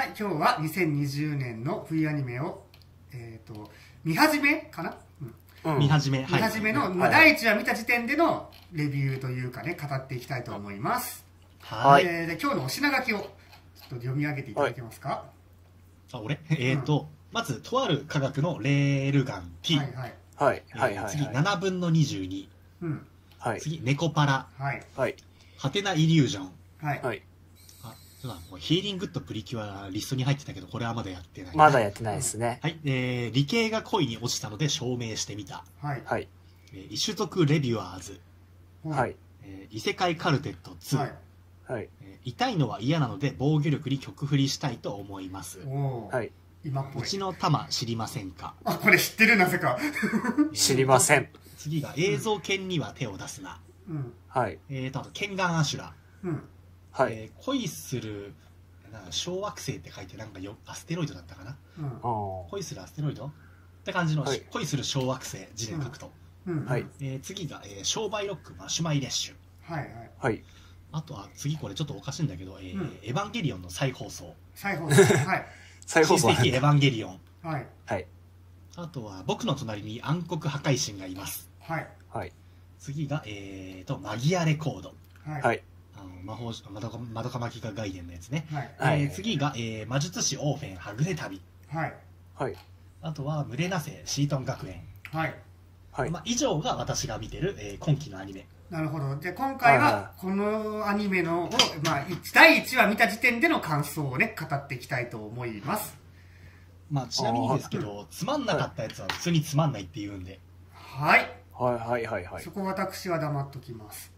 はい、今日は2020年の冬アニメを、えっ、と、見始めかな、うん、うん見始め、見はい。始めの、まあ、はい第1話見た時点でのレビューというかね、語っていきたいと思います。はい。えーで今日のお品書きを、ちょっと読み上げていただけますか？あ、俺？えっ、と、まず、とある科学のレールガン T。はい、はい。はいえーはいはい次、はい7分の22。うん。はい次、ネコパラ。はい。はいハテナイリュージョン。はい。はいあ、そうだ、もうヒーリングとプリキュアリストに入ってたけど、これはまだやってない。まだやってないですねはい。えー、理系が恋に落ちたので証明してみた。はい。はいえー、異種族レビュアーズ。はいえー異世界カルテット2。はい。はいえー痛いのは嫌なので防御力に曲振りしたいと思います。おーはい今っぽい。うちの玉知りませんか？あ、これ知ってる、なぜか。知りません次が映像犬には手を出すな。うん。はいえーと、あと、ケンガンアシュラ。うん。はいえー恋する、なんか小惑星って書いて、なんかよ、アステロイドだったかな？うん恋するアステロイド？って感じの、はい恋する小惑星、字で書くと。うん。はいえー次が、えー商売ロック、マシュマイレッシュ。はい。はい。はいあとは、次これちょっとおかしいんだけど、えーうんエヴァンゲリオンの再放送。再放送。はい。再放送新世紀エヴァンゲリオン。はい。はいあとは、僕の隣に暗黒破壊神がいます。はい。はい次が、えーと、マギアレコード。はい。はいあの魔法し、まどか、まどか巻きが外伝のやつね。はい。はいえー次が、えー魔術師オーフェン、はぐれ旅。はい。はいあとは、群れなせ、シートン学園。はい。はいまあ、以上が私が見てる、えー今期のアニメ。なるほど。で、今回はこのアニメのを、まあ、一第1話見た時点での感想をね、語っていきたいと思います。まあ、ちなみにですけど、つまんなかったやつは普通につまんないって言うんで。はい。はいはいはいはいそこ私は黙っときます。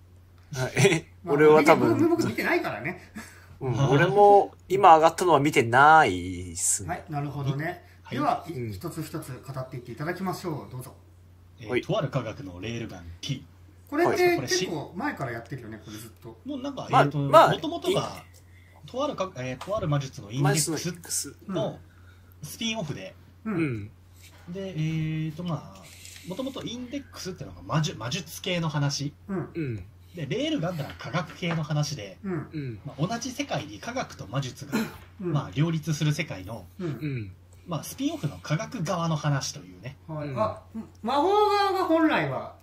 はいえまあ俺は多分僕見てないからね。うん俺も今上がったのは見てないっすねはい。なるほどね。はいでは、うん一つ一つ語っていっていただきましょう。どうぞ。えーはいとある科学のレールガン T。はいこれってこれし結構前からやってるよね、これずっと。もうなんか、まあえっ、と、まあもともとが、とあるか、えーとある魔術のインデックス X のスピンオフで、う。うんんで、えーとまあ、もともとインデックスっていうのが魔術魔術系の話。うん。うんで、レールガンってのは科学系の話で、うん。うんまあ、同じ世界に科学と魔術が、うん。まあ、両立する世界の、う。うんんまあ、スピンオフの科学側の話というね、はい。うんあ、魔法側が本来は、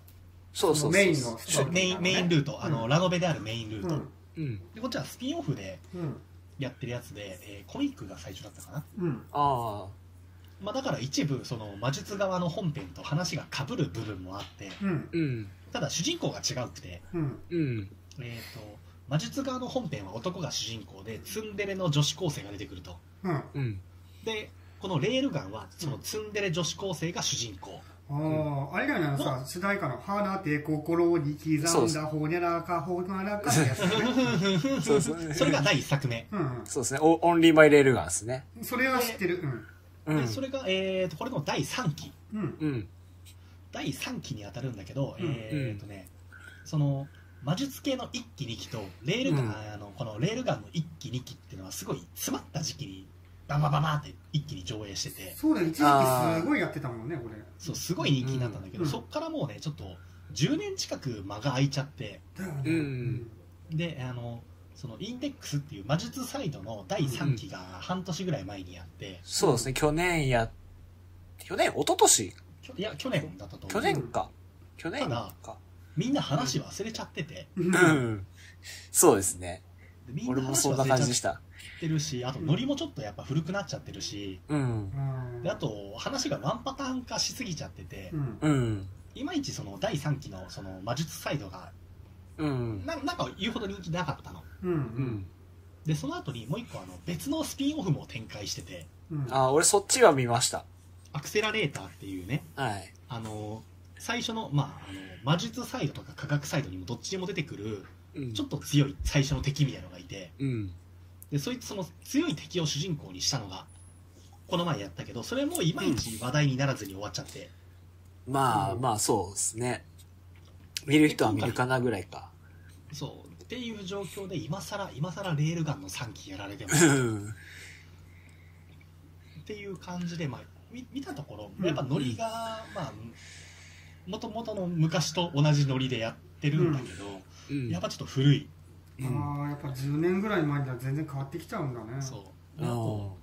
そうそうそうメインのストーリーメインメインルート、あの、うんラノベであるメインルート。うん。うんで、こっちはスピンオフでうん。やってるやつで、えーコミックが最初だったかな。うん。あまあ、だから一部、その魔術側の本編と話が被る部分もあって、うんあ。うんただ主人公が違うくて、うん。うんえーと、魔術側の本編は男が主人公で、ツンデレの女子高生が出てくると。うん。うんで、このレールガンは、そのツンデレ女子高生が主人公。ああ、あれだよね、あのさ、主題歌の、花て心に刻んだ、ほにゃらか、ほにゃらかってやつだね。そうそうそれが第1作目。うんそうですねオオンリーマイレールガンですねうん。それは知ってる。うん。うんでそれが、えーと、これの第3期。うん。うん第3期に当たるんだけど、うん。えーとね、その、魔術系の1期2期と、レールガン、うん。あの、このレールガンの1期2期っていうのはすごい詰まった時期に、バンバンバンバンって一気に上映してて、そうだよ、一時期すごいやってたもんね、これ。そう、すごい人気になったんだけど、うん。そっからもうね、ちょっと、10年近く間が空いちゃって、だよね。うん。で、あの、そのインデックスっていう魔術サイドの第3期が半年ぐらい前にやって、そうですね。去年や去年一昨年いや、去年だったと思う。去年か去年ただかみんな話忘れちゃってて、うん。うんそうですねでみんな俺もそんな話忘れちゃっ感じでしたてるし、あとノリもちょっとやっぱ古くなっちゃってるし、うんうんであと話がワンパターン化しすぎちゃっててう、ん。うんいまいちその第3期のその魔術サイドがうんななんか言うほど人気なかったの。うん。う。うんんで、その後にもう一個あの別のスピンオフも展開してて、うん。あ俺そっちは見ましたアクセラレーターっていうね、はい。あの、最初の、まあ、あの魔術サイドとか科学サイドにもどっちにも出てくる、うん。ちょっと強い最初の敵みたいなのがいて、うん。で、そいつその強い敵を主人公にしたのが、この前やったけど、それもいまいち話題にならずに終わっちゃって、まあまあそうですね。見る人は見るかなぐらいか。そう、っていう状況で、今更、今更レールガンの3期やられても、うん。っていう感じで、まあ、見見たところ、うん。やっぱノリが、まあ、もともとの昔と同じノリでやってるんだけど、うん。やっぱちょっと古い。うん。ああ、やっぱ10年ぐらい前には全然変わってきちゃうんだね。そう。うんあと、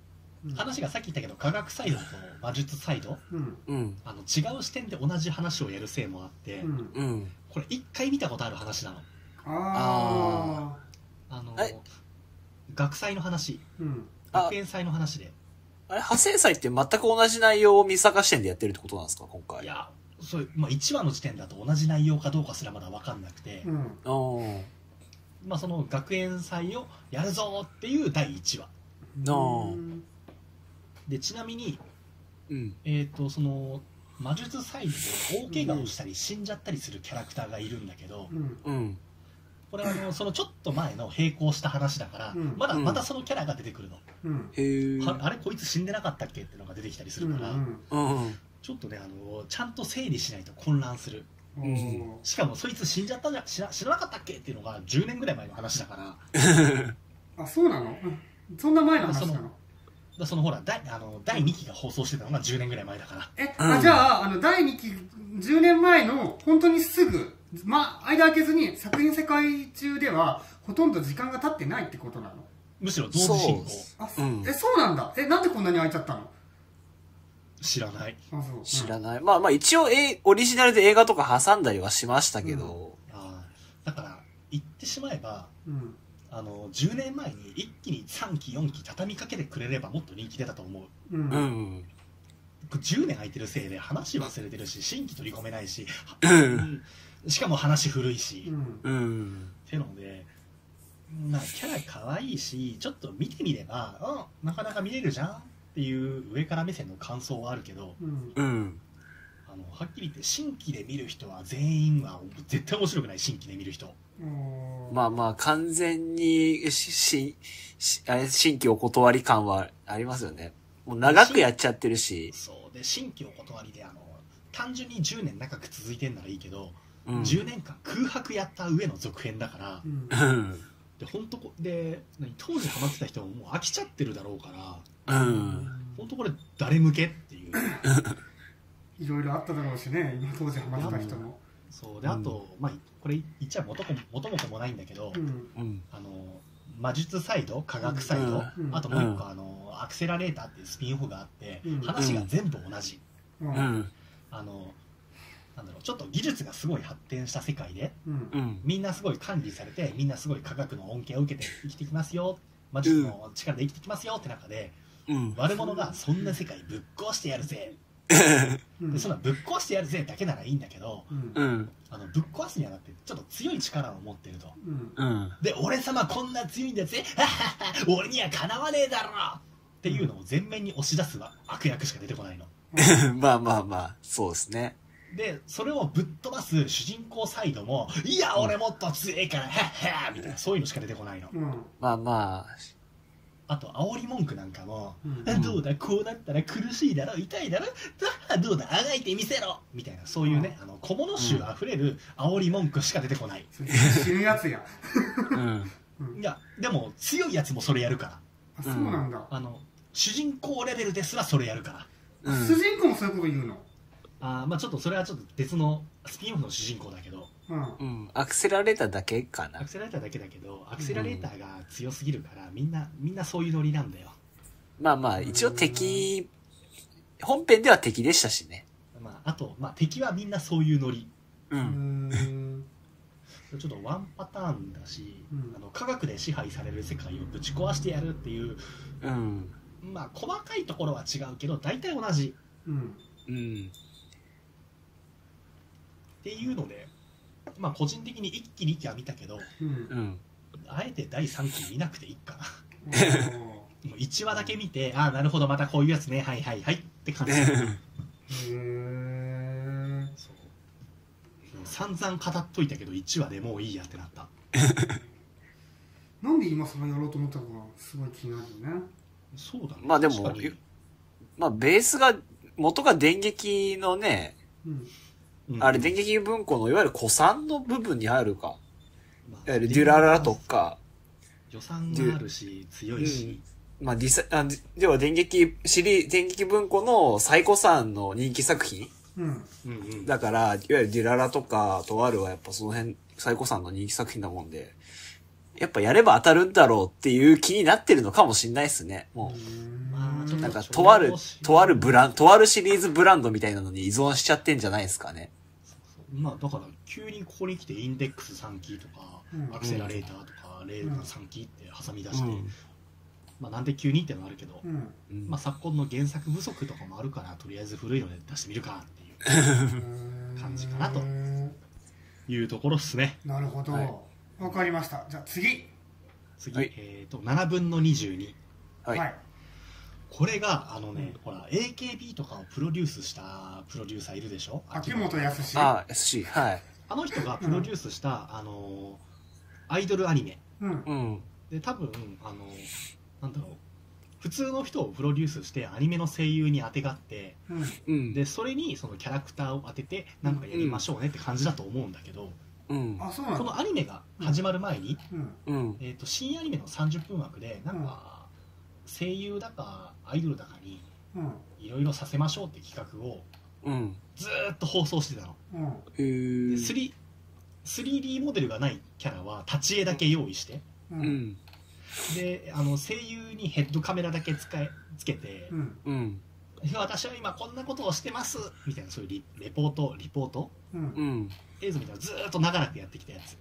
話がさっき言ったけど科学サイドと魔術サイドうん。うん。あの違う視点で同じ話をやるせいもあって、うん。うん。これ一回見たことある話なの。ああのえ？学祭の話。学園祭の話であれ、派生祭って全く同じ内容を水坂視点でやってるってことなんですか、今回。いやそう、まあ、1話の時点だと同じ内容かどうかすらまだ分かんなくて、うんまあ、その学園祭をやるぞっていう第1話でちなみに、うん。えー、とその魔術サイドで大怪我をしたり死んじゃったりするキャラクターがいるんだけど、うんうん。これはあのそのちょっと前の並行した話だから、うん。まだうん。またそのキャラが出てくるの、うん。へえ。はあれこいつ死んでなかったっけってのが出てきたりするから、うんうん。ちょっとねあのちゃんと整理しないと混乱する。うん。しかもそいつ死んじゃったじゃ知ら知らなかったっけっていうのが10年ぐらい前の話だから。あそうなの？うん。そんな前の話なの？だそのほら第あの第2期が放送してたのが10年ぐらい前だから。え、うんあじゃああの第2期10年前の本当にすぐま間空けずに作品世界中ではほとんど時間が経ってないってことなの？むしろ同時進行。あ、うん。えそうなんだ。えなんでこんなに空いちゃったの？知らない。あそう。知らない。まあまあ一応、え、オリジナルで映画とか挟んだりはしましたけど。あーだから言ってしまえばうん。あの10年前に一気に3期4期畳みかけてくれればもっと人気出たと思う。うん。ううん。ん。10年空いてるせいで話忘れてるし新規取り込めないし、う。うんんしかも話古いし、うんうん。ってので、まあ、キャラ可愛いしちょっと見てみれば、うん、なかなか見れるじゃんっていう上から目線の感想はあるけどうんうん。あのはっきり言って新規で見る人は全員は絶対面白くない新規で見る人まあまあ、完全に、し、し、しあれ、新規お断り感はありますよね。もう長くやっちゃってるし。そうで新規お断りであの単純に10年長く続いてんならいいけど、うん。10年間空白やった上の続編だから。うん。うん。で本当こで何当時ハマってた人ももう飽きちゃってるだろうから。うん。本当これ誰向けっていう。いろいろあっただろうしね今当時ハマってた人も。そう。であと、まあこれ言っちゃ元も元も子もないんだけど、うん。うん。あの魔術サイド科学サイド、うん。あともう一個、うんあのアクセラレーターっていうスピンオフがあって、うん。話が全部同じ、ううんん。あのなんだろうちょっと技術がすごい発展した世界でうんうん。みんなすごい管理されてみんなすごい科学の恩恵を受けて生きてきますよ魔術の力で生きてきますよって中で、うん。悪者がそんな世界ぶっ壊してやるぜうんでそんなぶっ壊してやるぜだけならいいんだけどうんうん。あのぶっ壊すにはだってちょっと強い力を持ってるとうんうん。で俺様こんな強いんだぜ 俺にはかなわねえだろっていうのを前面に押し出すは悪役しか出てこないの まあまあまあ、そうですね。でそれをぶっ飛ばす主人公サイドも「いや俺もっと強いからはっは」みたいなそういうのしか出てこないの。うん。まあまあ、あと煽り文句なんかもうん。あどうだこうなったら苦しいだろ痛いだろあどうだあがいてみせろみたいなそういうね、あの小物臭あふれる煽り文句しか出てこない、死ぬやつやうん。うん。いやでも強いやつもそれやるから。あそうなんだ。あの主人公レベルですらそれやるから。うん。主人公もそういうこと言うの？あーまあちょっとそれはちょっと別のスピンオフの主人公だけどうんうん。アクセラレーターだけかなアク。セラレーターだけだけどアクセラレーターが強すぎるからみんなみんなそういうノリなんだよ、まあまあ、一応敵、本編では敵でしたしね。まあ、あと、まあ、敵はみんなそういうノリう。うんんちょっとワンパターンだし、うんあの科学で支配される世界をぶち壊してやるっていううん。まあ細かいところは違うけど大体同じうんうん。っていうのでまあ個人的に1期2期は見たけどうん。うん。あえて第3期見なくていいか。な もう1話だけ見てああなるほどまたこういうやつね。はいはいはいって感じ。へえそう。散々語っといたけど1話でもういいやってなった。なんで今それやろうと思ったのかすごい気になるよね。そうだね。まあでも確かに。まあ、ベースが、元が電撃のね、うんうん。あれ電撃文庫のいわゆる古参の部分に入るか。まあいわゆるデュララとか、予算があるし強いし、まあ実際、あでは電撃シリーズ、電撃文庫の最古参の人気作品。うん。うんうん。だから、いわゆるデュララとか、とあるはやっぱその辺、最古参の人気作品なもんで、やっぱやれば当たるんだろうっていう気になってるのかもしんないですね。もう、なんか、とある、とあるブラン、とあるシリーズブランドみたいなのに依存しちゃってんじゃないですかね。まあだから急にここに来てインデックス3キーとか、うん。アクセラレーターとか、レールが3キーって挟み出して、うん。まあなんで急にってのはあるけど、まあ昨今の原作不足とかもあるからとりあえず古いので出してみるかっていう 感じかなと。いうところっすね。なるほど、はい。わかりました。じゃあ次。次、はいえっ、と7分の22はい。これがあのね、うん。ほら AKB とかをプロデュースしたプロデューサーいるでしょ？秋元康。あ、SC、はい。あの人がプロデュースした、あのアイドルアニメ。うん。うん。で多分あのなんだろう。普通の人をプロデュースしてアニメの声優にあてがってうん。うん。でそれにそのキャラクターを当ててなんかやりましょうねって感じだと思うんだけど、うん。あそうなんだ。このアニメが始まる前に、うん。うん。えー、と新アニメの30分枠でなんか声優だかアイドルだかにうんいろいろさせましょうって企画をうん。ずーっと放送してたのうんへでー 3- 3D モデルがないキャラは立ち絵だけ用意してううんん。であの声優にヘッドカメラだけ使えつけて、うんうん。私は今こんなことをしてますみたいなそういうリレポートリポート？うんうん。映像みたいなのずーっと長らくやってきたやつ。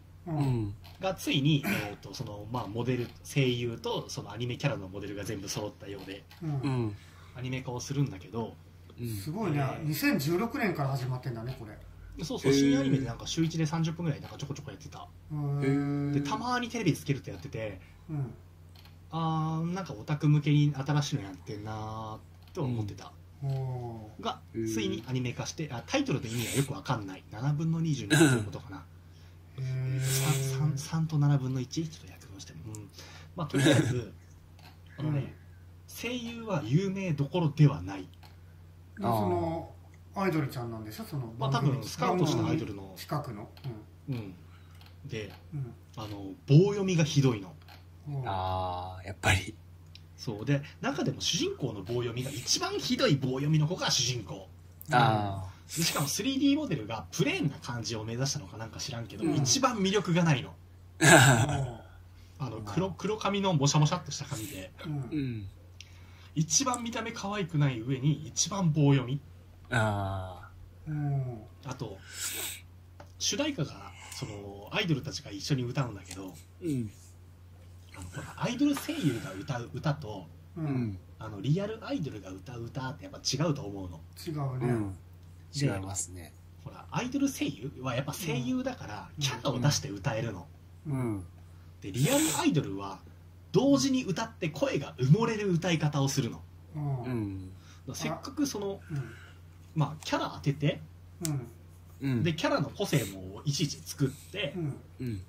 がついに、えー、とそのまあモデル声優とそのアニメキャラのモデルが全部揃ったようでうん。うん。アニメ化をするんだけどうん。すごいね。えー。2016年から始まってんだねこれ。そうそう新アニメでなんか週1で30分ぐらいなんかちょこちょこやってた。うんでたまにテレビつけるとやっててうん。あーなんかオタク向けに新しいのやってんなーって思ってた、おがへーついにアニメ化してあタイトルの意味はよくわかんない。7分の22ということかなーへ 3, ー3と7分の1ちょっと訳語しても、うん、まあとりあえずあのね、声優は有名どころではない。でそのアイドルちゃんなんでしょそのまあ多分スカウトしたアイドルの。資格のうん。でうん。あの棒読みがひどいの。うん。ああ、やっぱり。そう。で中でも主人公の棒読みが一番ひどい棒読みの子が主人公。あでしかも 3D モデルがプレーンな感じを目指したのかなんか知らんけど、うん一番魅力がないのあ あの黒黒髪のもしゃもしゃっとした髪でうんあ。うん。一番見た目可愛くない上に一番棒読みあうんあと主題歌がそのアイドルたちが一緒に歌うんだけどあ。うん。あのほらアイドル声優が歌う歌とううんん。あのリアルアイドルが歌う歌ってやっぱ違うと思うの違うねうん。違いますね。ほらアイドル声優はやっぱ声優だからうんキャラを出して歌えるの、うん。でリアルアイドルは同時に歌って声が埋もれる歌い方をするのうん。せっかくそのうんまあキャラ当ててうんうん。でキャラの個性もいちいち作って、うんうん。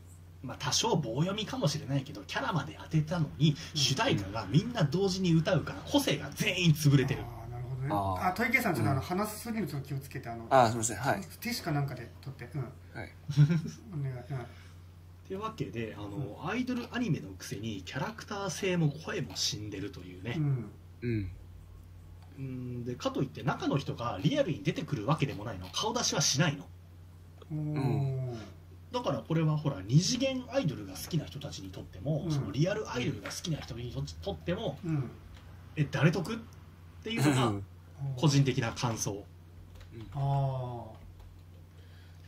まあ、多少棒読みかもしれないけどキャラまで当てたのに、うん主題歌がみんな同時に歌うから個性が全員潰れてるね。あー。あ鳥池さんちょっとあのうん話すぎると気をつけてあのああ、すみません。はい。ティッシュかなんかで取って。うん。はい。お願い。うん。っていうわけであの、アイドルアニメのくせにキャラクター性も声も死んでるというね、うん。うん。うん。でかといって中の人がリアルに出てくるわけでもないの。顔出しはしないの。おんー。だからこれはほら二次元アイドルが好きな人たちにとっても、うん。そのリアルアイドルが好きな人にととってもうん。え誰得？っていうのが個人的な感想。あ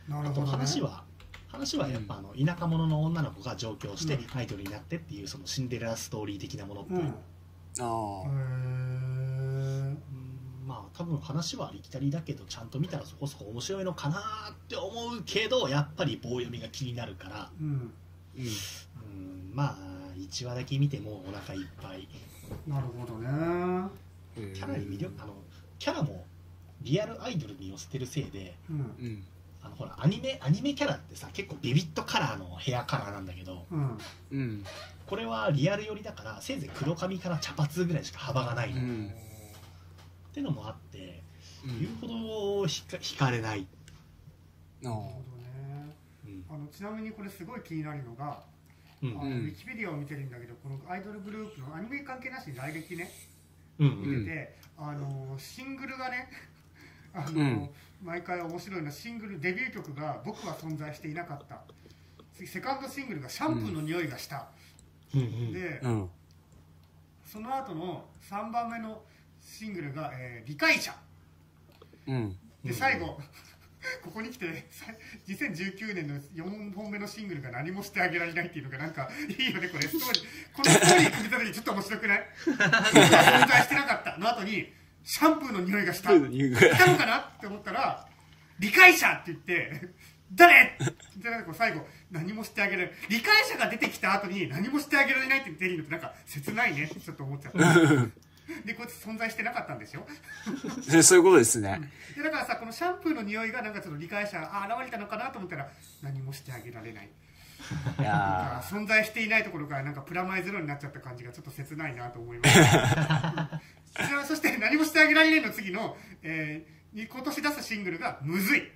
あなるほどね。話は話はやっぱあの田舎者の女の子が上京してうん。アイドルになってっていうそのシンデレラストーリー的なものっぽい、う。ん。へああ。まあ多分話はありきたりだけどちゃんと見たらそこそこ面白いのかなって思うけどやっぱり棒読みが気になるから。うん。うん。うんまあ1話だけ見てもお腹いっぱい。なるほどね。キャラに魅力あのキャラもリアルアイドルに寄せてるせいでうん。うん。あのほらアニメアニメキャラってさ結構ビビットカラーのヘアカラーなんだけどうん。うん。これはリアル寄りだからせいぜい黒髪から茶髪ぐらいしか幅がない。の、っうん。てのもあってうん。言うほどひか惹かれない、なるほどねうん。あのちなみにこれすごい気になるのがうん。あの、うんウィキペディアを見てるんだけどこのアイドルグループのアニメ関係なしに来歴ねうん見てて、あのシングルがね あの、うん。毎回面白いのはシングルデビュー曲が「僕は存在していなかった」セカンドシングルが「シャンプーの匂いがした」うんうん。で、うん。その後の3番目のシングルが「えー理解者。うん。」で最後、ここに来てさ2019年の4本目のシングルが何もしてあげられないっていうのがなんかいいよねこれ。ストーリー。このストーリー組み立ててちょっと面白くない？存在してなかった。の後にシャンプーの匂いがした。いたのかなって思ったら理解者って言って誰？ってなんかこう最後何もしてあげられない理解者が出てきた後に何もしてあげられないって出るのってなんか切ないねってちょっと思っちゃった でこいつ存在してなかったんでしょでそういうことですね。でだからさこのシャンプーの匂いがなんかちょっと理解者あ現れたのかなと思ったら何もしてあげられない。いや存在していないところからなんかプラマイゼロになっちゃった感じがちょっと切ないなと思いましたそそして何もしてあげられないの次の、えー、今年出すシングルが「むずい」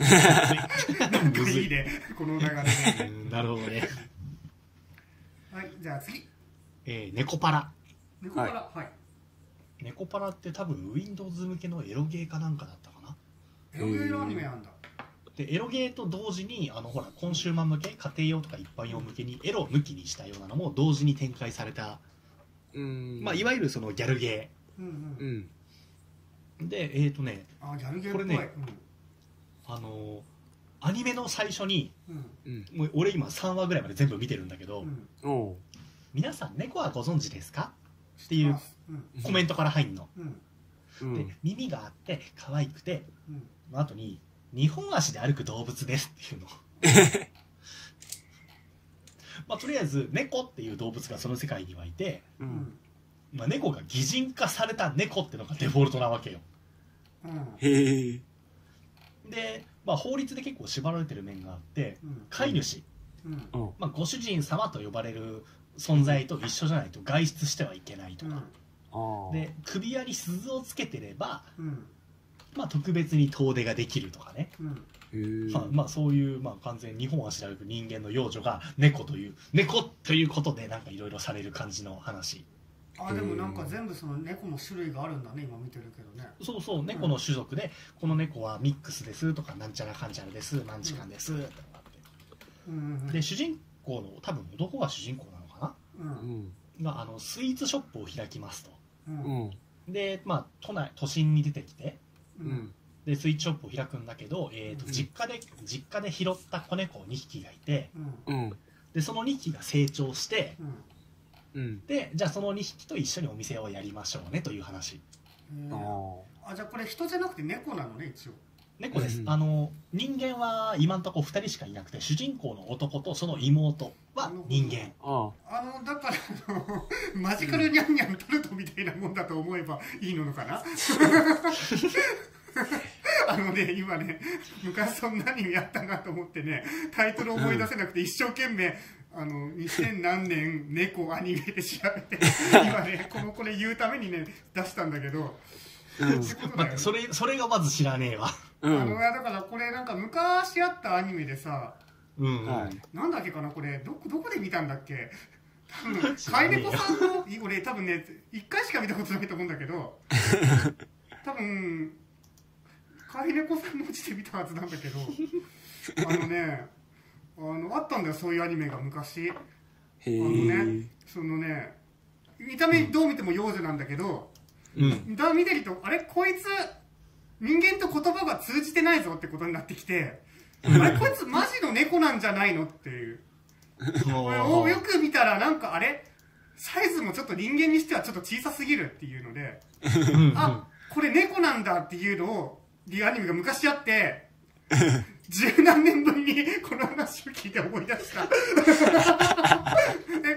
なんかいいね。この流れで、うんなるほどね。はいじゃあ次。えー、猫パラ猫からはい、猫パラって多分 Windows 向けのエロゲーかなんかだったかな。エロゲーのアニメなんだ。でエロゲーと同時にあのほらコンシューマー向け家庭用とか一般用向けにエロを抜きにしたようなのも同時に展開された、ーうん。まあ、いわゆるそのギャルゲうんうん。うん。ーでえっ、ー、とねあギャルゲーっぽい。これねあのーアニメの最初にうん。うん。もう俺今3話ぐらいまで全部見てるんだけど、うん。皆さん猫はご存知ですか？っていううんコメントから入んの、うん。でうん。耳があって可愛くてうん。の後に2本足で歩く動物ですっていうの。まあとりあえず猫っていう動物がその世界にはいて、まあ、猫が擬人化された猫ってのがデフォルトなわけよ。うん。へえ。で、まあ、法律で結構縛られてる面があってうん。飼い主、うん。うん。まあ、ご主人様と呼ばれる存在と一緒じゃないと外出してはいけないとか、ああ。で首輪に鈴をつけてれば、うん。まあ、特別に遠出ができるとかね。まあ、まあそういう、まあ、完全に2本足で歩く人間の幼女が猫という猫ということでなんかいろいろされる感じの話。あでもなんか全部その猫の種類があるんだね今見てるけどね。そうそう猫の種族で、この猫はミックスですとかなんちゃらかんちゃらですなんちかんですってのがあってうんうん。で主人公の多分男が主人公があのスイーツショップを開きますと。うん。うん。でまあ都内都心に出てきて。ううん。ん。でスイーツショップを開くんだけど、えーとうん。実家で実家で拾った子猫2匹がいて。うん。うん。でその2匹が成長してうん。うん。でじゃあその2匹と一緒にお店をやりましょうねという話。えあー。あじゃあこれ人じゃなくて猫なのね一応猫です、うんあの人間は今んとこ2人しかいなくて主人公の男とその妹は人間。あ。のだからあの マジカルニャンニャンタルトみたいなもんだと思えばいいのかな？あのね今ね昔そんなにやったなと思ってねタイトル思い出せなくて一生懸命あの2000何年猫アニメで調べて今ねこのこれ言うためにね出したんだけどうんってことだよね待ってそれそれがまず知らねえわうん。あのいやだからこれなんか昔あったアニメでさうん、うんはい。なんだっけかなこれどこどこで見たんだっけ？多分飼い猫さんのい俺多分ね1回しか見たことないと思うんだけど 多分飼い猫さんのうちで見たはずなんだけどあのねあのあったんだよそういうアニメが昔あへのえね。そのね見た目どう見ても幼女なんだけど、うん。だ見てるとあれこいつ人間と言葉が通じてないぞってことになってきてあれこいつマジの猫なんじゃないのっていう。これをよく見たらなんかあれサイズもちょっと人間にしてはちょっと小さすぎるっていうのであこれ猫なんだっていうのをリアニメが昔あって十何年ぶりにこの話を聞いて思い出した。え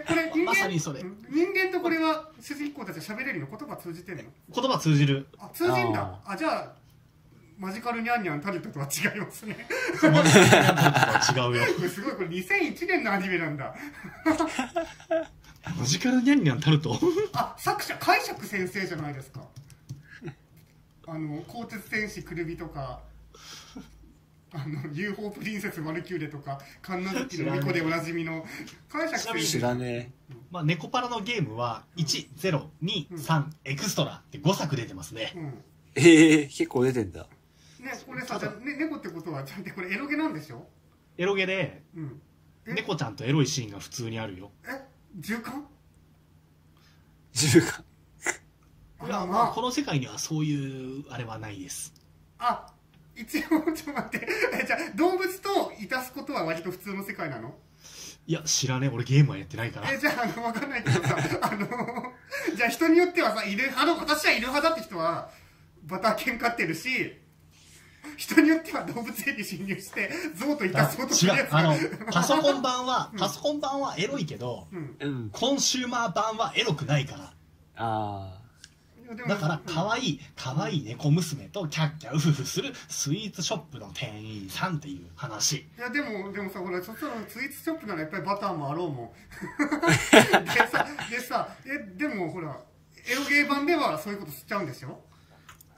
これ人間まさにそれ。人間とこれは主人公たちは喋れるの？言葉通じてんの？言葉通じる。あ通じんだ。あじゃあマジカルニャンニャンタルトとは違いますね。マジカルニャンタルトとは違うよ。すごいこれ2001年のアニメなんだ。マジカルニャンニャンタルト？あ作者解釈先生じゃないですか。あの鋼鉄戦士クルビとかあの UFO プリンセスワルキューレとか神奈月の巫女でおなじみの解釈先知生らねまあ、ネコパラのゲームは1023エクストラって5作出てますね。うん。え。へえ、結構出てんだ。ねこれさね猫ってことはちゃんとこれエロゲなんでしょ？エロゲでうん。え？猫ちゃんとエロいシーンが普通にあるよ。え？循環銃が。いや、あまあ、この世界にはそういうあれはないです。あ一応ちょっと待って。えじゃあ動物といたすことは割と普通の世界なの？いや知らねえ。俺ゲームはやってないから。えじゃああの分かんないけどさあのじゃあ人によってはさいる派の私はいる派だって人はバター犬飼ってるし人によっては動物園に侵入して象といたあそうとするやつ違う。あの パソコン版はパソコン版はエロいけどうん。うん。コンシューマー版はエロくないから。あいやでもだからうん。可愛い可愛い猫娘とキャッキャウフフするスイーツショップの店員さんっていう話。いやでもでもさほらそしたらスイーツショップならやっぱりバターもあろうもん。でさでさえでもほらエロゲー版ではそういうことしちゃうんでしょ？あ。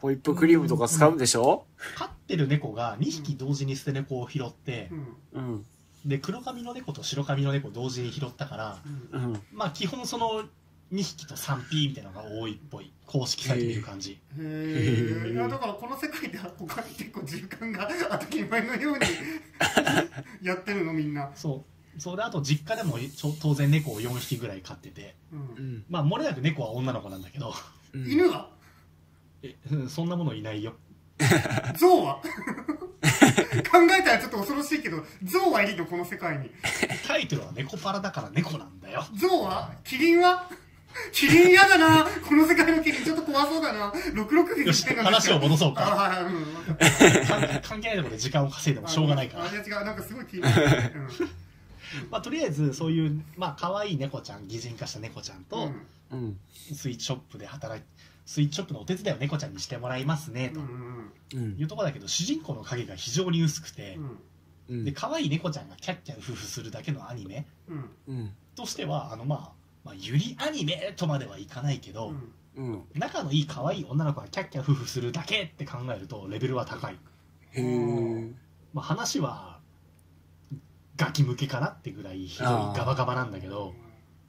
ホイップクリームとか使うんでしょ？飼ってる猫が2匹同時に捨て猫を拾ってうん。うん。で黒髪の猫と白髪の猫同時に拾ったからうん。うん。まあ基本その2匹と 3P みたいなのが多いっぽい。公式サイト見る感じ。へえだからこの世界では他に結構循環が 当たり前のように やってるのみんな、そう。それあと実家でもちょ当然猫を4匹ぐらい飼ってて。うん。うん。まあ漏れなく猫は女の子なんだけど。うん。犬はえうんそんなものいないよ。象は？考えたらちょっと恐ろしいけど象はいるのこの世界に。タイトルは猫パラだから猫なんだよ。象は？キリンは？キリン嫌だな。この世界のキリンちょっと怖そうだな。66よし話を戻そうあか。はいはいうん。関関係ないところで時間を稼いでもしょうがないから。あいや違う。なんかすごい気になる、まあ、とりあえずそういうまあ可愛い猫ちゃん擬人化した猫ちゃんうんと、うん。スイーツショップで働いスイーツショップのお手伝いを猫ちゃんにしてもらいますねと。うんいうところだけど主人公の影が非常に薄くてうん。うん。で可愛い猫ちゃんがキャッキャウフフするだけのアニメ。としてはあのまあ、まあ、ゆりアニメとまではいかないけど、うんうん。仲のいい可愛い女の子がキャッキャウフフするだけって考えるとレベルは高い、へえ。まあ、話はガキ向けかなってぐらい非常にガバガバなんだけど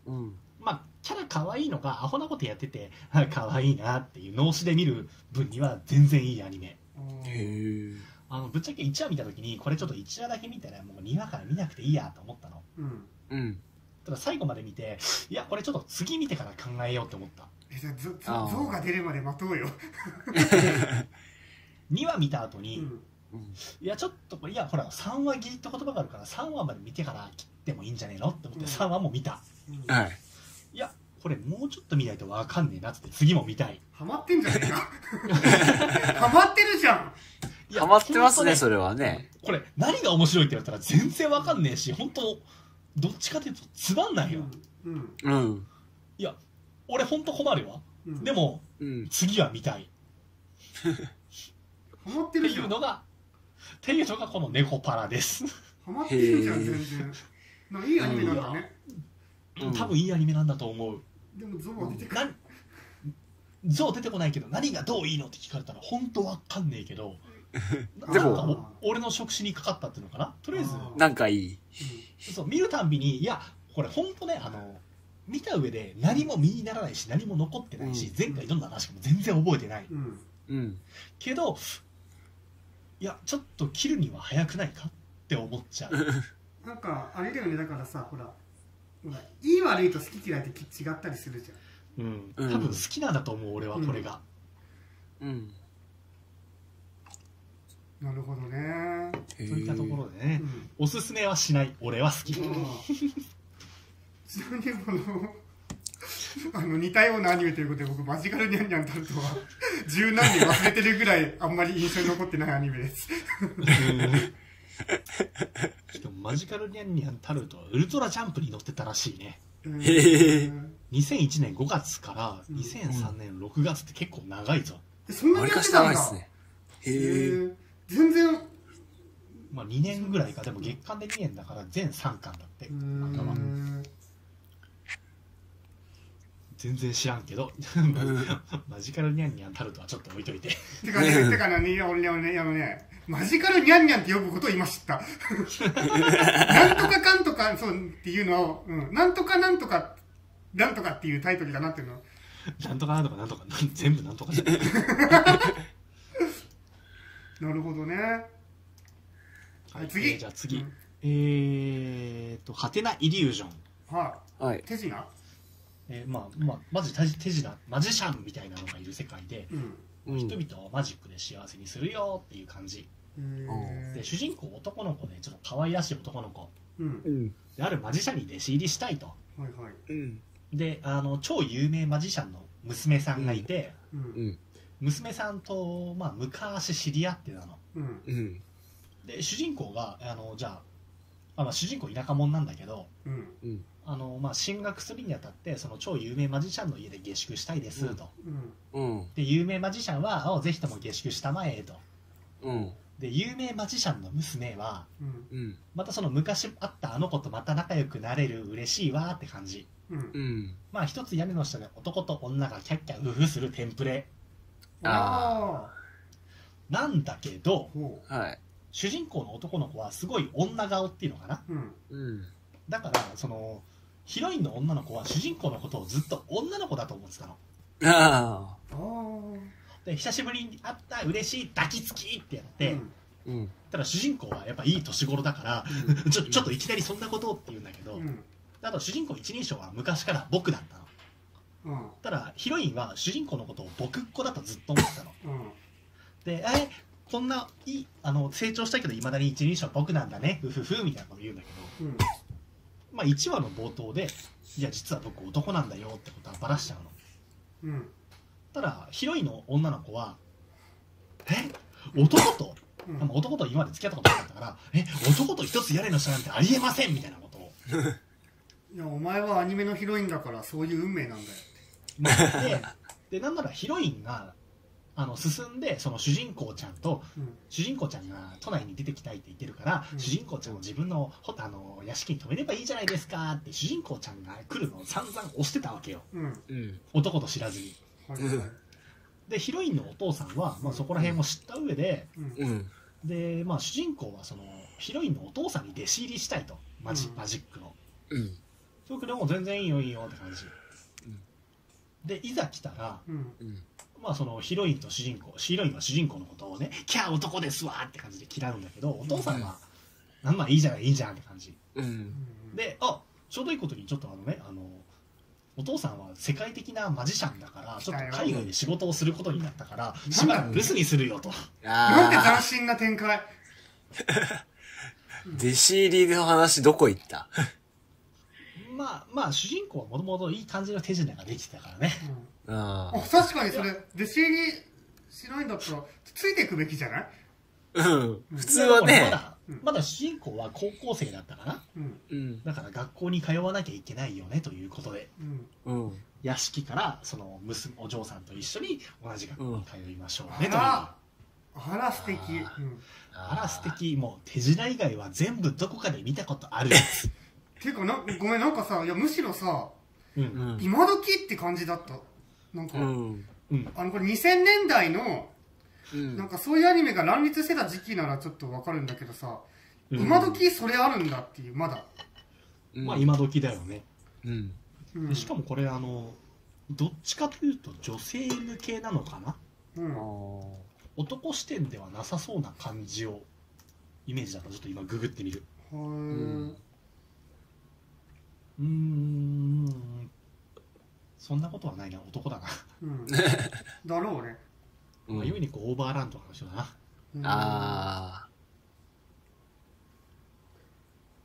うん。まあキャラ可愛いのがアホなことやっててあ可愛いなっていう脳死で見る分には全然いいアニメへえ。あのぶっちゃけ1話見た時にこれちょっと1話だけ見たらもう2話から見なくていいやと思ったのうんうん。ただ最後まで見ていやこれちょっと次見てから考えようって思った。えじゃあゾあー。ゾウが出るまで待とうよ、2話見た後に、うん。うん。いやちょっといやほら3話切りって言葉があるから3話まで見てから切ってもいいんじゃねえのって思ってうん。3話も見た、うん。はい。いやこれもうちょっと見ないと分かんねえなって次も見たい。ハマってんじゃねえか。ハマってるじゃん。いやハマってますね、ほんとそれはね。これ何が面白いって言われたら全然分かんねえし本当どっちかというとつまんないよ、うん。うん。いや俺本当困るわ、うん。でもうん。次は見たい。っ ハマっててるじゃん。いうのがっていうのがこの猫パラです。ハマってるじゃんへー全然。ないいアニメなんだね、うん。多分いいアニメなんだと思う。でもゾウは出てくる。なゾウ出てこないけど何がどういいのって聞かれたら本当わかんねえけどでもなんかお俺の触手にかかったっていうのかな？とりあえず。なんかいい。そう見るたんびにいやこれ本当ねあの見た上で何も身にならないし何も残ってないし、うん。前回どんな話かも全然覚えてない。うん。うん。けどいやちょっと切るには早くないかって思っちゃう。なんかあれだよねだからさほらほらいい悪いと好き嫌いってき違ったりするじゃん。うん。うん。多分好きなんだと思う俺はこれが、うん。なるほどね。といったところでね、うんおすすめはしない。俺は好き、ちなみにこの あの似たようなアニメということで僕マジカルニャンニャンタルトは十何年忘れてるぐらいあんまり印象に残ってないアニメです。しかもマジカルニャンニャンタルトはウルトラジャンプに乗ってたらしいね。へえ2001年5月からうん。2003年6月って結構長いぞ、えそんなにやったんだ。長いですへえ。ー全然。まあ2年ぐらいか。でも月間で2年だから全3巻だって。全然知らんけど。マジカルニャンニャンタルトはちょっと置いといて。てかね、てかね、俺ね、俺ね、あのね、マジカルニャンニャンって呼ぶことを今知った。なんとかかんとか、そうっていうのを、うん、なんとかなんとか、なんとかっていうタイトルだなっていうの。なんとかなんとかなんとか。なん全部なんとかじゃん なるほどね。はい、次。えーじゃあ次、うんええーと、ハテナイリュージョン。ははいい。。手品？えーまあ、まあ、マジ手手品、マジシャンみたいなのがいる世界で、うん。うん人々をマジックで幸せにするよっていう感じ。へーで、主人公男の子で、ちょっと可愛らしい男の子。うんう。ん。で、あるマジシャンに弟子入りしたいと。はいはい。うん。で、あの、超有名マジシャンの娘さんがいて、う。うんん。娘さんと、まあ、昔知り合ってたの。うん。うん。で、主人公が、あの、じゃあ、あまあ、主人公田舎者なんだけど、うん。うん。あの、まあ、進学するにあたって、その超有名マジシャンの家で下宿したいです、と。うん。うん。で、有名マジシャンは、あぜひとも下宿したまえ、と。うん。で、有名マジシャンの娘は、うん。うん。またその昔会ったあの子とまた仲良くなれる嬉しいわって感じ。うん。うん。まあ一つ屋根の下で男と女がキャッキャウフフするテンプレああ。なんだけど、ほはい。主人公の男の子はすごい女顔っていうのかな？う。うん。うん。だから、その、ヒロインの女の子は主人公のことをずっと女の子だと思ってたの。ああ。で、久しぶりに会った嬉しい抱きつきってやって、うんうん。ただ主人公はやっぱいい年頃だから、ちょちょっといきなりそんなことって言うんだけど、うん。あと主人公一人称は昔から僕だったの。うん。ただヒロインは主人公のことを僕っ子だとずっと思ってたの。うん。で、え、こんないい、あの、成長したけどいまだに一人称僕なんだね、ふふふみたいなこと言うんだけど、うん。まあ1話の冒頭で、いや実は僕男なんだよってことはバラしちゃうの。うん。ただヒロインの女の子は、え男と、うんまあ男と今まで付き合ったことなかったから、え、男と一つ屋根の下なんてありえませんみたいなことを いや、お前はアニメのヒロインだからそういう運命なんだよ。まあ言って、で、なんならヒロインが、あの、進んで、その主人公ちゃんと、うん。主人公ちゃんが都内に出てきたいって言ってるから、うん主人公ちゃんを自分のほあの屋敷に止めればいいじゃないですかって主人公ちゃんが来るのを散々押してたわけようん。うん。男と知らずにはいはい。でヒロインのお父さんは、まあ、そこら辺も知った上で。で、まあ、主人公はそのヒロインのお父さんに弟子入りしたいとマジ,、うんマジックのうん。それでも全然いいよいいよって感じ、うんでいざ来たら。まあ、そのヒロインと主人公ヒロインは主人公のことをね「キャー男ですわ」って感じで嫌うんだけどお父さんは「なんなんいいじゃんいいじゃん」って感じうん。であちょうどいいことにちょっとあのねあのお父さんは世界的なマジシャンだからちょっと海外で仕事をすることになったからしばらく留守にするよとなんてあ斬新な展開？あ。弟子入りの話どこ行った？まあまあ主人公はもともといい感じの手品ができてたからねああ、確かにそれ、弟子入りしないんだったら、ついていくべきじゃない？あ。うん。普通はねま。だまだ主人公は高校生だったかなうん。うん。だから学校に通わなきゃいけないよねということでうん。うん。屋敷からその娘お嬢さんと一緒に同じ学校に通いましょうねという、ああら、素敵。あーうん。あら素敵もう手品以外は全部どこかで見たことあるやつ ていうかな、ごめん、なんかさ、いや、むしろさ、うんうん。今時って感じだった。なんか、うん。うんあの、これ2000年代の、うん。なんかそういうアニメが乱立してた時期ならちょっとわかるんだけどさ、うん今時それあるんだっていう、まだ。うんまあ今時だよねうん。うんでしかもこれあのどっちかというと女性向けなのかな？うん。男視点ではなさそうな感じをイメージだからちょっと今ググってみるはーんうーんそんなことはないな男だな、うん。だろうね。うんまあ、ゆえにこうオーバーランドの人だな、うんあ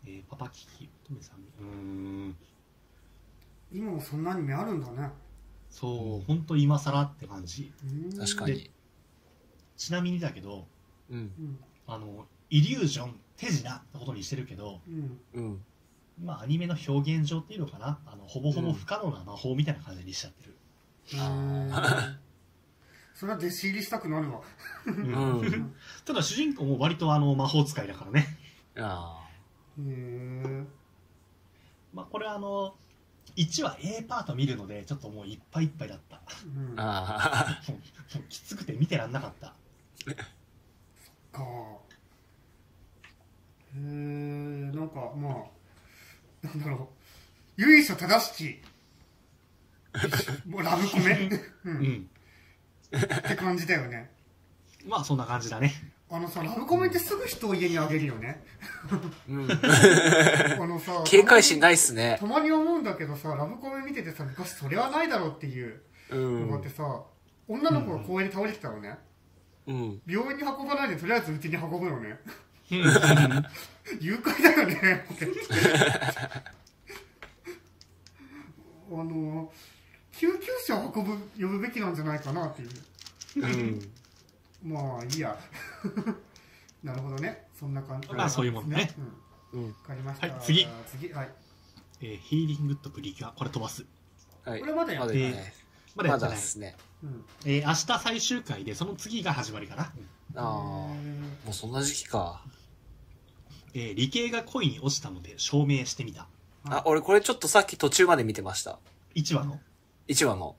えーパパキキ乙女さんうーん今もそんなアニメあるんだね。そう本当今更って感じうんあ。確かに。ちなみにだけどうん。うん。あのイリュージョン手品ってことにしてるけどうん。うん。まあアニメの表現上っていうのかな？あのほぼほぼ不可能な魔法みたいな感じにしちゃってる、あ それは弟子入りしたくなるわ。うん。ただ主人公も割とあの魔法使いだからねあへえ。まあこれはあの1話 A パート見るのでちょっともういっぱいいっぱいだったうん。あ。か。あきつくて見てらんなかったへえ、なんかまあ、なんだろう。由緒正しき、もうラブコメ、う、うんんって感じだよね。まあそんな感じだねあのさラブコメってすぐ人を家にあげるよねうん。あのさ警戒心ないっすねた。まに思うんだけどさラブコメ見ててさ昔それはないだろうっていううんのがあって。さ、女の子が公園に倒れてたのね、うん。病院に運ばないでとりあえずうちに運ぶのね誘拐だよね。あの救急車を運ぶ呼ぶべきなんじゃないかなっていう。うん。まあいいや。なるほどね。そんな感じ。まあそういうもんね。うん。うん。わかりました、はい次。次はい。えーヒーリングとプリキュアこれ飛ばす。はい。これまだやまだね。ままだやってない、だですね。うん。えー明日最終回でその次が始まりかな、ああ。もうそんな時期か。えー理系が恋に落ちたので証明してみたあ、俺これちょっとさっき途中まで見てました。1話の？1話の。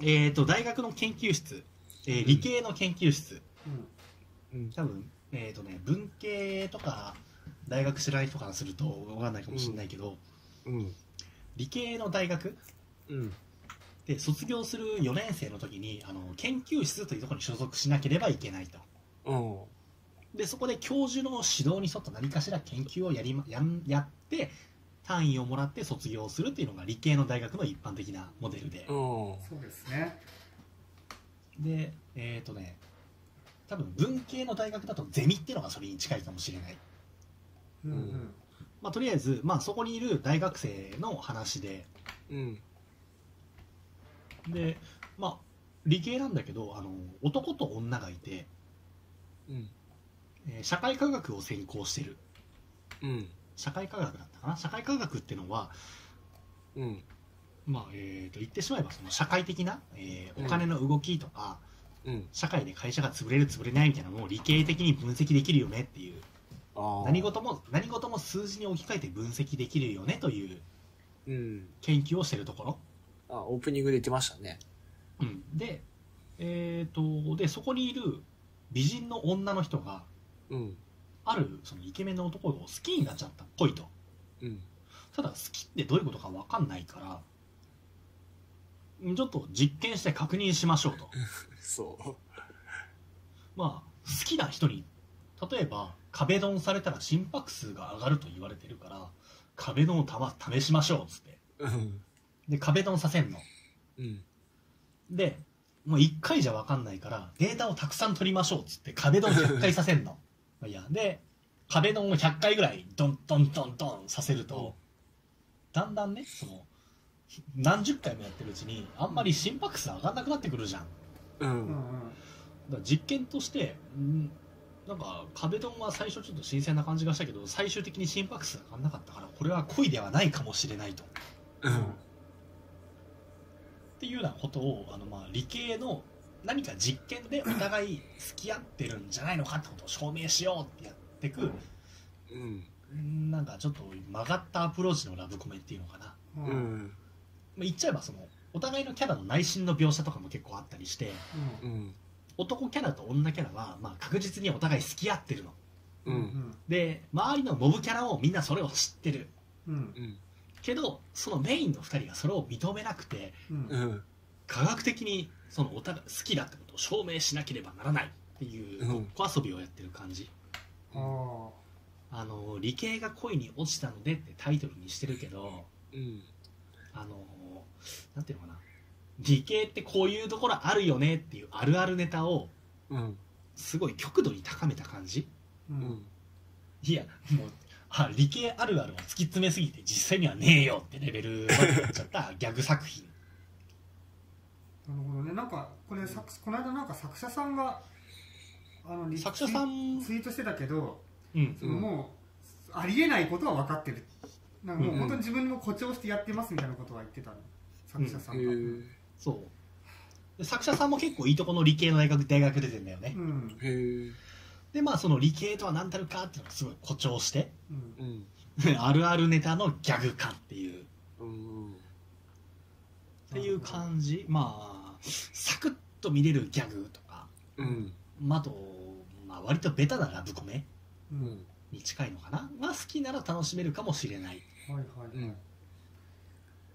えー、と大学の研究室、えー理系の研究室うん多分えっ、とね文系とか大学知らない人からすると分かんないかもしれないけど、うん。理系の大学？うん。で卒業する4年生の時にあの研究室というところに所属しなければいけないとうん。でそこで教授の指導に沿った何かしら研究をやりまやんやって単位をもらって卒業するっていうのが理系の大学の一般的なモデルで、うん。そうですねでえっ、とね多分文系の大学だとゼミっていうのがそれに近いかもしれない、うんまあ、とりあえず、まあ、そこにいる大学生の話でうん。でまあ理系なんだけどあの男と女がいて、うん。えー社会科学を専攻してるうん。社会科学だったかな？社会科学っていうのはうん。まあえー、と言ってしまえばその社会的な、えーお金の動きとか、うん。社会で会社が潰れる潰れないみたいなのを理系的に分析できるよねっていうああ。何事も何事も数字に置き換えて分析できるよねといううん。研究をしてるところ、あ、オープニングで言ってましたね。うん、でえっ、とでそこにいる美人の女の人がうん。あるそのイケメンの男を好きになっちゃったっぽいとうん。ただ好きってどういうことか分かんないからんちょっと実験して確認しましょうとそまあ好きな人に例えば壁ドンされたら心拍数が上がると言われてるから壁ドンをたま試しましょうっつってう。うん。で壁ドンさせんのうん。でもう1回じゃ分かんないからデータをたくさん取りましょうっつって壁ドン100回させんのまあいいやで壁ドンを100回ぐらいドンドンドンドンさせると、だんだんねその何十回もやってるうちにあんまり心拍数上がんなくなってくるじゃんう。うんうんんだから実験としてんなんか壁ドンは最初ちょっと新鮮な感じがしたけど最終的に心拍数上がんなかったからこれは恋ではないかもしれないとっうん。ていうようなことをあのまあ理系の何か実験でお互い付き合ってるんじゃないのかってことを証明しようってやってくうん。んなんかちょっと曲がったアプローチのラブコメっていうのかな、まうんううんん。あ、言っちゃえばそのお互いのキャラの内心の描写とかも結構あったりしてうん。男キャラと女キャラはまあ確実にお互い好き合ってるのう。うんんで周りのモブキャラをみんなそれを知ってるうんうん。けどそのメインの2人がそれを認めなくてうんうん。科学的にそのお互い好きだってことを証明しなければならないっていううんごっこ遊びをやってる感じ、あああの理系が恋に落ちたのでってタイトルにしてるけどうん。あのなんていうのかな。理系ってこういうところあるよねっていうあるあるネタをうん。すごい極度に高めた感じ。ううん。ん。いやもうあ理系あるあるを突き詰めすぎて実際にはねえよってレベルまでやっちゃったギャグ作品なるほどね。なんかこれ作この間なんか作者さんがあのリ作者さん？ツイートしてたけどうん。そのもうありえないことは分かってる。なんかもううん本当に自分も誇張してやってますみたいなことは言ってたの。作者さんが、へえ。そう。で作者さんも結構いいとこの理系の大学大学出てんだよね、うん。へえ。でまあその理系とは何たるかっていうのがすごい誇張して。うんうん。あるあるネタのギャグ感っていう。うん。っていう感じ。まあサクッと見れるギャグとか、うん。まあ、あと、まあ、割とベタなラブコメううん。ん。に近いのかな。が好きなら楽しめるかもしれない。はいはいはい、うん。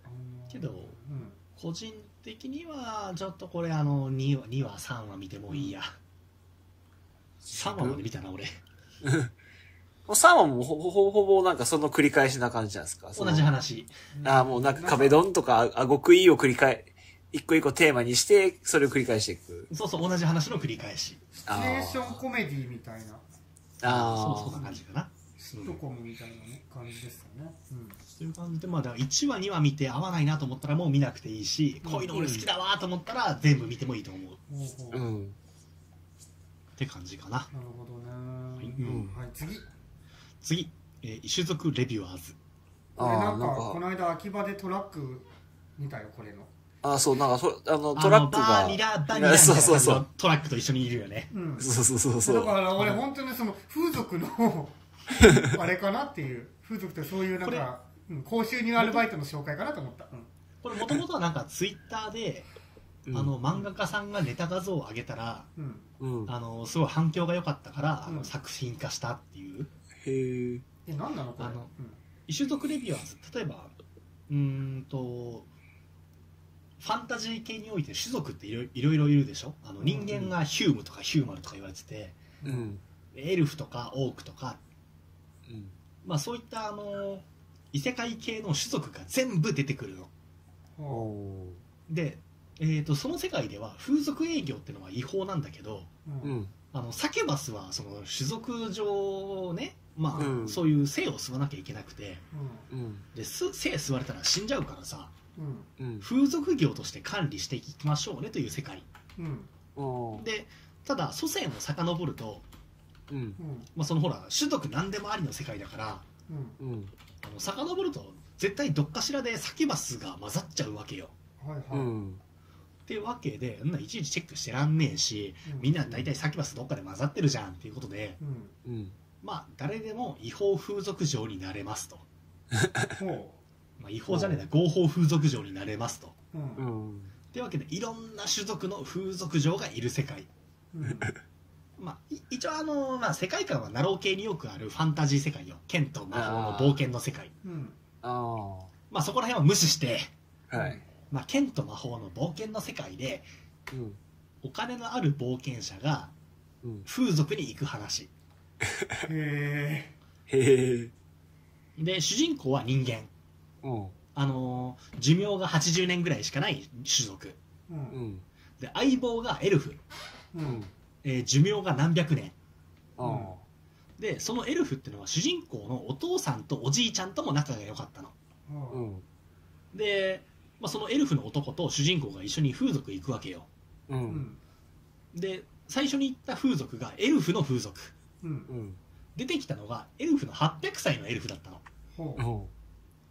あのーけどうん。個人的にはちょっとこれあの 2, 話2話3話見てもいいや、3話まで見たな、俺。もう3話もほぼほぼほぼなんかその繰り返しな感じなんですか？同じ。話。ああ、もうなんか壁ドンとかあご食いを繰り返、一個一個テーマにして、それを繰り返していく。そうそう、同じ話の繰り返し。シチュエーションコメディみたいなあそう、そんな感じかな。シットコムみたいなね感じですよねうんそういう感じで、まあ、だから1話、2話見て合わないなと思ったらもう見なくていいし、うんこういうの俺好きだわと思ったら全部見てもいいと思う。ほうん。って感じかな。なるほどね、いうんはい次次、えー、異種族レビュアーズ。これなんかあーなんか。この間秋葉でトラック見たよこれの。ああ、そう、なんかそ、あの、トラックあのバ。ニラ、バニラみたいな。そうそうそう。トラックと一緒にいるよね。うん。そうそうそう。そう。だから俺本当にその風俗のあれかなっていう。風俗ってそういうなんか、うん、高収入アルバイトの紹介かなと思った、うん。これもともとはなんかツイッターで、うん。あの漫画家さんがネタ画像を上げたら、うん。うん。あのすごい反響が良かったから、作品化したっていうへえ。え何なのこれ？あのうん異種族レビュアーズ例えばうーんとファンタジー系において種族っていろいろいろいるでしょ？あの人間がヒュームとかヒューマルとか言われててうん。エルフとかオークとか、うん。まあ、そういったあの異世界系の種族が全部出てくるのおで、えー、とその世界では風俗営業っていうのは違法なんだけどうん。あのサキュバスはその種族上ね、まあうん。そういう性を吸わなきゃいけなくて。うん。です性吸われたら死んじゃうからさうん。風俗業として管理していきましょうねという世界。でただ祖先を遡ると、まあ、そのほら種族何でもありの世界だからうん。うん。あの遡ると絶対どっかしらでサキュバスが混ざっちゃうわけよ。はいはい、うん。っていうわけでそんないちいちチェックしてらんねえしみんな大体サキュバスどっかで混ざってるじゃんっていうことでうん。うん。まあ誰でも違法風俗嬢になれますと、ほまあ、違法じゃねえな。合法風俗嬢になれますと。ううん。うん。っていうわけでいろんな種族の風俗嬢がいる世界。うん。まあ、い一応あの、まあ、世界観はナロー系によくあるファンタジー世界よ。剣と魔法の冒険の世界。うん。あまあそこら辺は無視して、い。まあ、剣と魔法の冒険の世界でうん。お金のある冒険者がうん。風俗に行く話へへえ。で主人公は人間うん。あのー寿命が80年ぐらいしかない種族えううんん。で相棒がエルフ、ううんん。えー寿命が何百年。でそのエルフっていうのは主人公のお父さんとおじいちゃんとも仲が良かったのう。うんで、まあ、そのエルフの男と主人公が一緒に風俗行くわけよう。うんんで最初に行った風俗がエルフの風俗うんうん。出てきたのがエルフの800歳のエルフだったのほ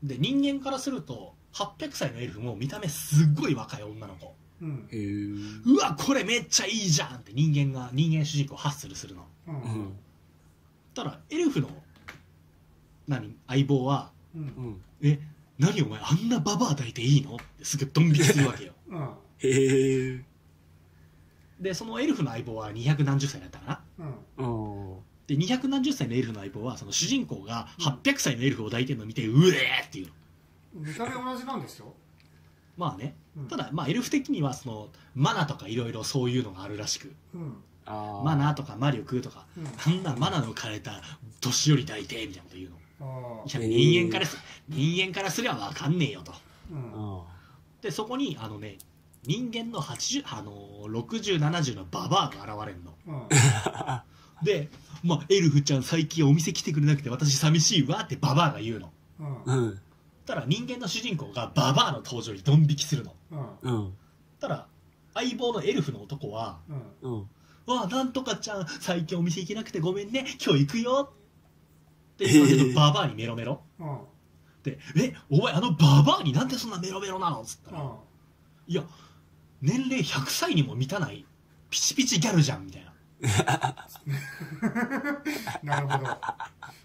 うん。で人間からすると800歳のエルフも見た目すっごい若い女の子ううん。うわこれめっちゃいいじゃんって人間が人間主人公をハッスルするのうんうん。ただエルフの何相棒はうんうん。え何お前あんなババア抱いていいの？ってすぐドン引きするわけようんへえ。でそのエルフの相棒は200何十歳だったかな。うん。うん。で200何十歳のエルフの相棒はその主人公が800歳のエルフを抱いてるのを見てうえーっていうの。見た目同じなんでしょまあね。うん。ただまあエルフ的にはそのマナとかいろいろそういうのがあるらしく。うん。ああ。マナとか魔力とかうん。そんなマナの枯れた年寄り抱いてみたいなこと言うの。人間からす人間からすりゃ分かんねえよと。うん。あでそこにあのね人間の80あの6070のババアが現れるの。うん。で、まあ、エルフちゃん最近お店来てくれなくて私寂しいわってババアが言うの。うん。ただ人間の主人公がババアの登場にドン引きするの。うん。うん。ただ相棒のエルフの男はうん。うん。「わあなんとかちゃん最近お店行けなくてごめんね。今日行くよ」って言われるババアにメロメロ。うん。で「えお前あのババアになんでそんなメロメロなの?」っつったらうん「いや年齢100歳にも満たないピチピチギャルじゃん」みたいな。なるほど。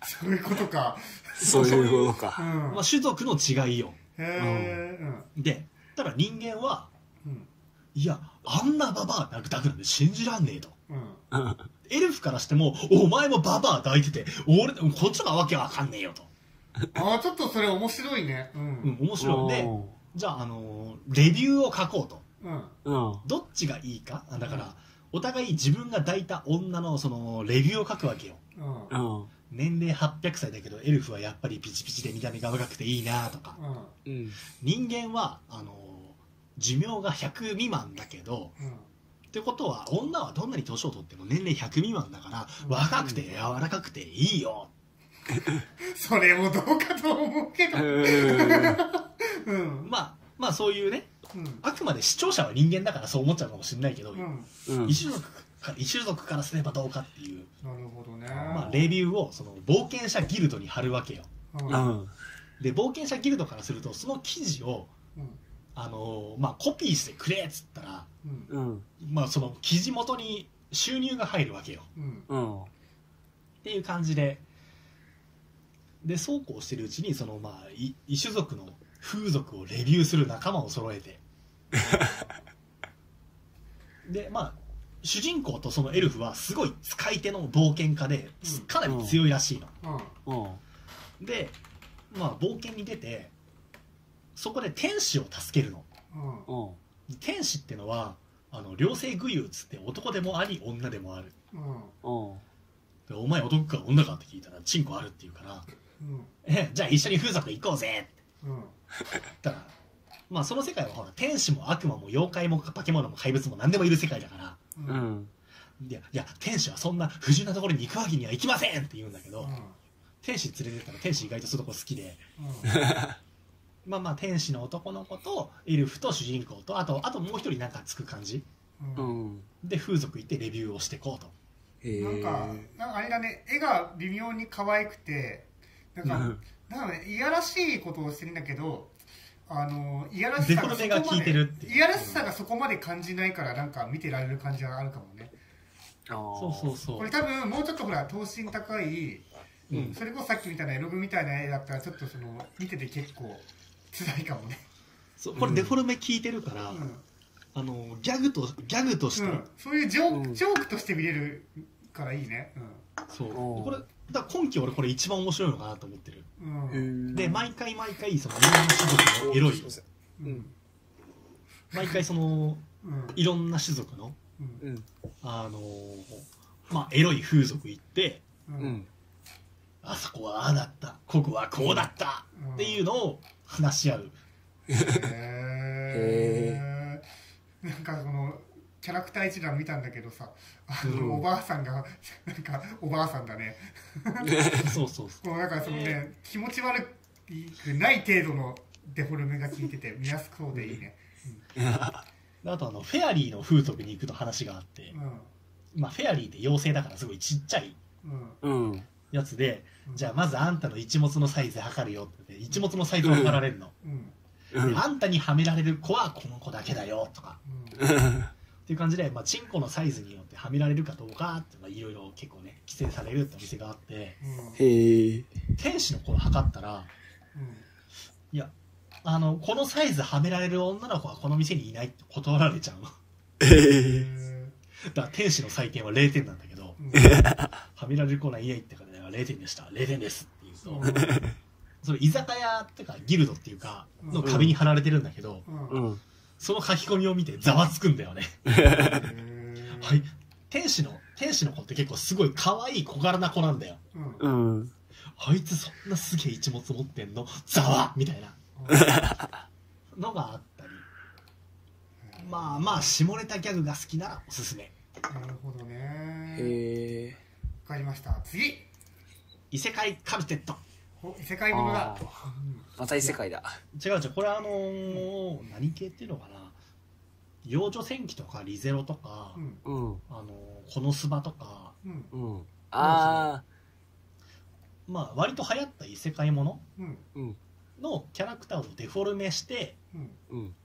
そういうことか。そういうことうか。ん。まあ、種族の違いよ。へえうん。でただ人間はうん。いやあんなババア抱くだけなんで信じらんねえと。うん。うん。エルフからしてもお前もババア抱いてて俺こっちがわけわかんねえよと、ああちょっとそれ面白いね。ううんん、面白い。でじゃあ、あのーレビューを書こうとうん。うん。どっちがいいか？あだからお互い自分が抱いた女のそのレビューを書くわけよ。うん。うん。年齢800歳だけどエルフはやっぱりピチピチで見た目が若くていいなとか。うん。うん。人間はあの寿命が100未満だけどうん。ってことは女はどんなに年を取っても年齢100未満だからうん。若くて柔らかくていいよ。それもどうかと思うけど。うん。まあまあそういうねうんあくまで視聴者は人間だからそう思っちゃうかもしれないけど、うん。うん。異種族か異種族からすればどうかっていう、なるほどね。まあ、レビューをその冒険者ギルドに貼るわけよ。うん。ううん。ん。で冒険者ギルドからするとその記事をあのーまあ、コピーしてくれっつったら、うん。うん。まあ、その記事元に収入が入るわけよ。うん。うん。っていう感じで。でそうこうしてるうちにその、まあ、い異種族の風俗をレビューする仲間を揃えてでまあ主人公とそのエルフはすごい使い手の冒険家でうん。かなり強いらしいの、うん。うん。でまあ冒険に出てそこで天使を助けるの。うん。うん。天使ってのはあの両性具有っつって男でもあり女でもある。うん。うん。でお前男か女かって聞いたらチンコあるって言うからうん。えじゃあ一緒に風俗行こうぜって。うん。言ったらまあその世界はほら天使も悪魔も妖怪も化け物も怪物も何でもいる世界だから。ううん。ん。いやいや天使はそんな不純なところに行くわけにはいきませんって言うんだけど、うん。天使連れてったら天使意外とそういうとこ好きで。うん。まあまあ天使の男の子とエルフと主人公とあとあともう一人なんかつく感じ。ううん。ん。で風俗行ってレビューをしてこうと。へえ。なんかなんかあれだね。絵が微妙に可愛くてなんか、うん。なんかね。いやらしいことをしてるんだけどあのいやらしさが効いてるっていやらしさがそこまで感じないからなんか見てられる感じはあるかもね。そうそうそう。これ多分もうちょっとほら等身高い、うん。それこそさっきみたいな絵の具みたいな絵だったらちょっとその見てて結構辛いかもね。そうこれデフォルメ効いてるから、うん、あのギャグとギャグとして、うん、そういうジョーク、うんジョークとして見れるからいいね。そう。おうこれだ今期俺これ一番面白いのかなと思ってる。うん。で毎回毎回そのいろんな種族のエロい。うん。毎回そのうん。いろんな種族の。あのまあエロい風俗行って。あそこはああだった。ここはこうだった。っていうのを話し合う。へえなんかそのキャラクター一覧見たんだけどさあの、うん。おばあさんがなんかおばあさんだね。そうそうそこうなんかそのね気持ち悪くない程度のデフォルメが効いてて見やすそうでいいね。うであとあのフェアリーの風俗に行くと話があってう、ん。まあ、フェアリーって妖精だからすごいちっちゃいうん。うん。やつでうん。じゃあまずあんたの一物のサイズ測るよって言って一物のサイズを測られるの、うん。うん。であんたにはめられる子はこの子だけだよとか っていう感じで、まあ、チンコのサイズによってはめられるかどうかってまあいろいろ結構ね規制されるってお店があってうんへえ。天使の子を測ったらいやあのこのサイズはめられる女の子はこの店にいないって断られちゃうえ。だから天使の採点は0点なんだけどうん はめられる子はいないってから0点でした0点ですって言うとそれ居酒屋っていうかギルドっていうかの壁に貼られてるんだけど、うんううんん。その書き込みを見てざわつくんだよね。はい。天使の天使の子って結構すごい可愛い小柄な子なんだよ。うん。うん。あいつそんなすげえ一物持ってんの？ざわみたいな。のがあったり。まあまあ下ネタギャグが好きならおすすめ。なるほどね。へえ。わかりました。次。異世界カルテットお異世界ものだまた異世界だ。違う違うこれあのー何系っていうのかな幼女戦記とかリゼロとか、うんうん。あのーこのスバとかうんうん。あまあ割と流行った異世界もの。のキャラクターをデフォルメしてうん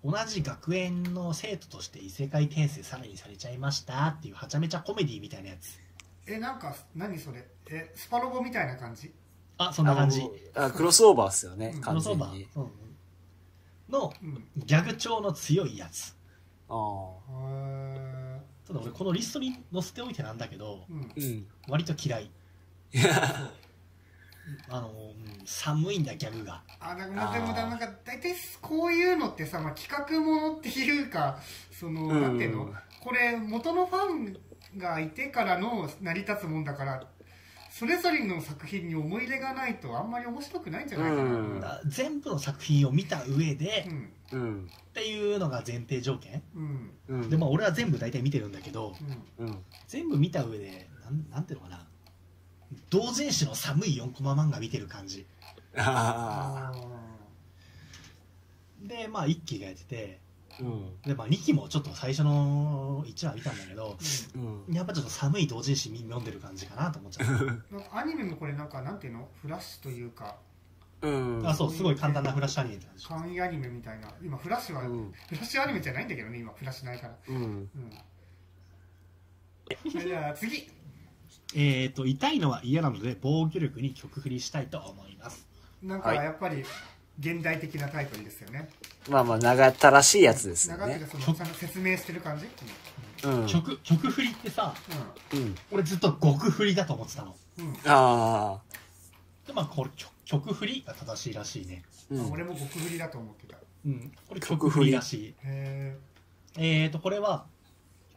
うん。同じ学園の生徒として異世界転生さらにされちゃいましたっていうはちゃめちゃコメディみたいなやつえなんか何それ？えスパロボみたいな感じ？あそんな感じ。あクロスオーバーっすよねうん、クロスオーバー。のうん。ギャグ調の強いやつ。ああ。へただ俺このリストに載せておいてなんだけどーうん。うん。割と嫌い。あの、うん寒いんだギャグが。あでもあーなんか大体こういうのってさ、まあ、企画ものっていうかその、うん。なんていうの？これ元のファンがいてからの成り立つもんだからそれぞれの作品に思い入れがないとあんまり面白くないんじゃないかなうんだ全部の作品を見た上でうんうん。っていうのが前提条件うんうん。でまあ俺は全部大体見てるんだけど。全部見た上でなんなんていうのかな同人誌の寒い4コマ漫画見てる感じああ。でまあ1期がやっててうん。で、まあ、2期もちょっと最初の1話見たんだけどうん。やっぱちょっと寒い同人誌読んでる感じかなと思っちゃうアニメもこれなんかなんていうの？フラッシュというか。うん。あそうすごい簡単なフラッシュアニメって感じ。簡易アニメみたいな。今フラッシュは、うん。フラッシュアニメじゃないんだけどね今フラッシュないから。うん。うん。じゃあ次。えっ、と痛いのは嫌なので防御力に曲振りしたいと思います。なんかはい。やっぱり現代的なタイトルですよねまあまあ、長ったらしいやつですよね長く。てそのちゃんと説明してる感じうん。曲曲振りってさうん。俺ずっと極振りだと思ってたのうん、うんああ。でまあこれ曲曲振りが正しいらしいねうん。俺も極振りだと思ってたへうんこれ曲曲振り振りらしいええーとこれは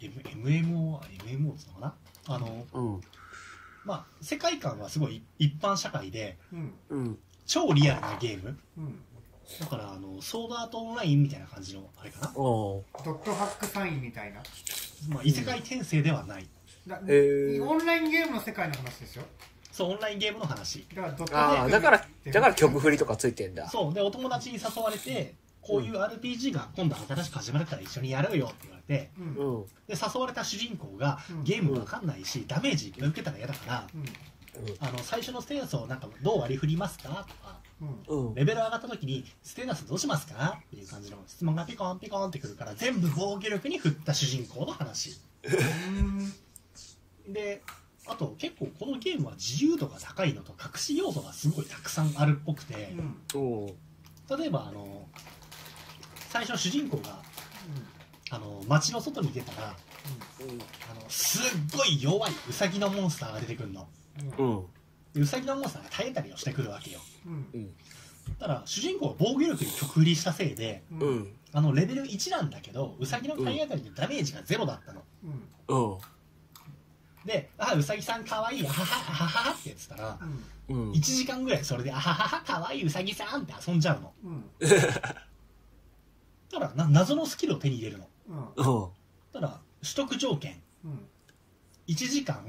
M- MMO MMO ってのかな？あのうん。まあ世界観はすごい一般社会でうんうん。超リアルなゲーム。うん。だからあのソードアートオンラインみたいな感じのあれかな、おドットハックサインみたいな？まあ、異世界転生ではない。だへー。オンラインゲームの世界の話でしょそうオンラインゲームの話。だからドットああ、ハックだから、だから曲振りとかついてんだ。そうでお友達に誘われてこういう RPG が今度新しく始まるから一緒にやろうよって言われてうん。うん。で誘われた主人公がうん。ゲームわかんないし、ダメージ受けたら嫌だからうんあの最初のステータスをなんかどう割り振りますか？とかうん。うん。レベル上がった時にステータスどうしますか？っていう感じの質問がピコンピコンってくるから全部防御力に振った主人公の話。であと結構このゲームは自由度が高いのと隠し要素がすごいたくさんあるっぽくてうん。例えばあの最初主人公があの街の外に出たらあのすっごい弱いウサギのモンスターが出てくるのうん。ん。でウサギのモンスターが耐えたりをしてくるわけようん。うん。ただ主人公は防御力に曲振りしたせいでうん。うん。ん。あのレベル1なん。だけどウサギの体当たりでダメージがゼロだったのうん。うん。で「あウサギさん。かわいいあははあはは」って言ってたらうん。1。時間ぐらいそれで「あはははかわいいウサギさん」って遊ん。じゃうのうん。だからな謎のスキルを手に入れるのうん。うん。ただ取得条件うん。1時間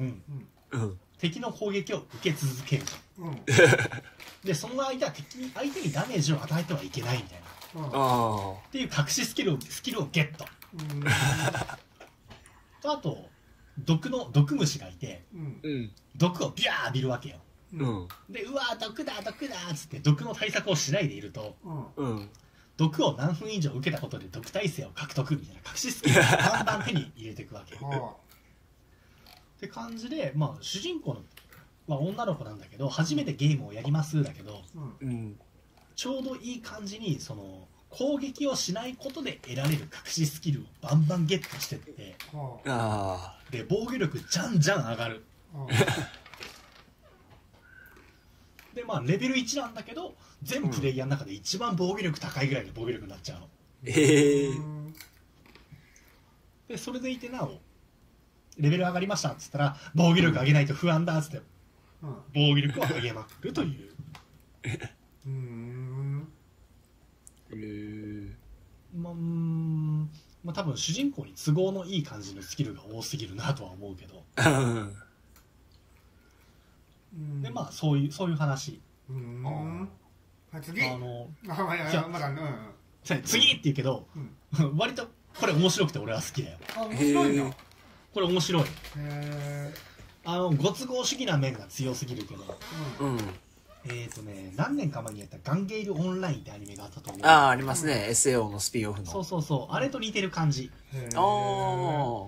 うん。敵の攻撃を受け続けるうん。でその間敵に相手にダメージを与えてはいけないみたいな。っあていう隠しスキルをスキルをゲット。うん。とあと毒の毒虫がいてうん。毒をビャー浴びるわけよ。うん。でうわー毒だ毒だっつって毒の対策をしないでいるとうん。うん。毒を何分以上受けたことで毒耐性を獲得みたいな隠しスキルをバンバン手に入れていくわけはって感じでまあ主人公のは女の子なんだけど初めてゲームをやりますだけどあうん。うん。ちょうどいい感じにその攻撃をしないことで得られる隠しスキルをバンバンゲットしてってはあで防御力じゃんじゃん上がる。あでまあレベル1なんだけど全プレイヤーの中で一番防御力高いぐらいの防御力になっちゃうの。ええうんでそれでいてなおレベル上がりましたっつったら防御力上げないと不安だっつって。うん。防御力を上げまくるという。うん。えー。まあうーん。まあ多分主人公に都合のいい感じのスキルが多すぎるなとは思うけど。うん。でまあそういうそういう話。うん。はい次。あのあまあいやいやまだうん。うんさ次って言うけど、割とこれ面白くて俺は好きだよ。あ面白いな。へこれ面白い。えあのご都合主義な面が強すぎるけど。うん。えっ、ー、とね何年か前にやった「ガンゲールオンライン」ってアニメがあったと思う。ああ、ありますね。SAO のスピンオフの。そうそうそう。あれと似てる感じ。あ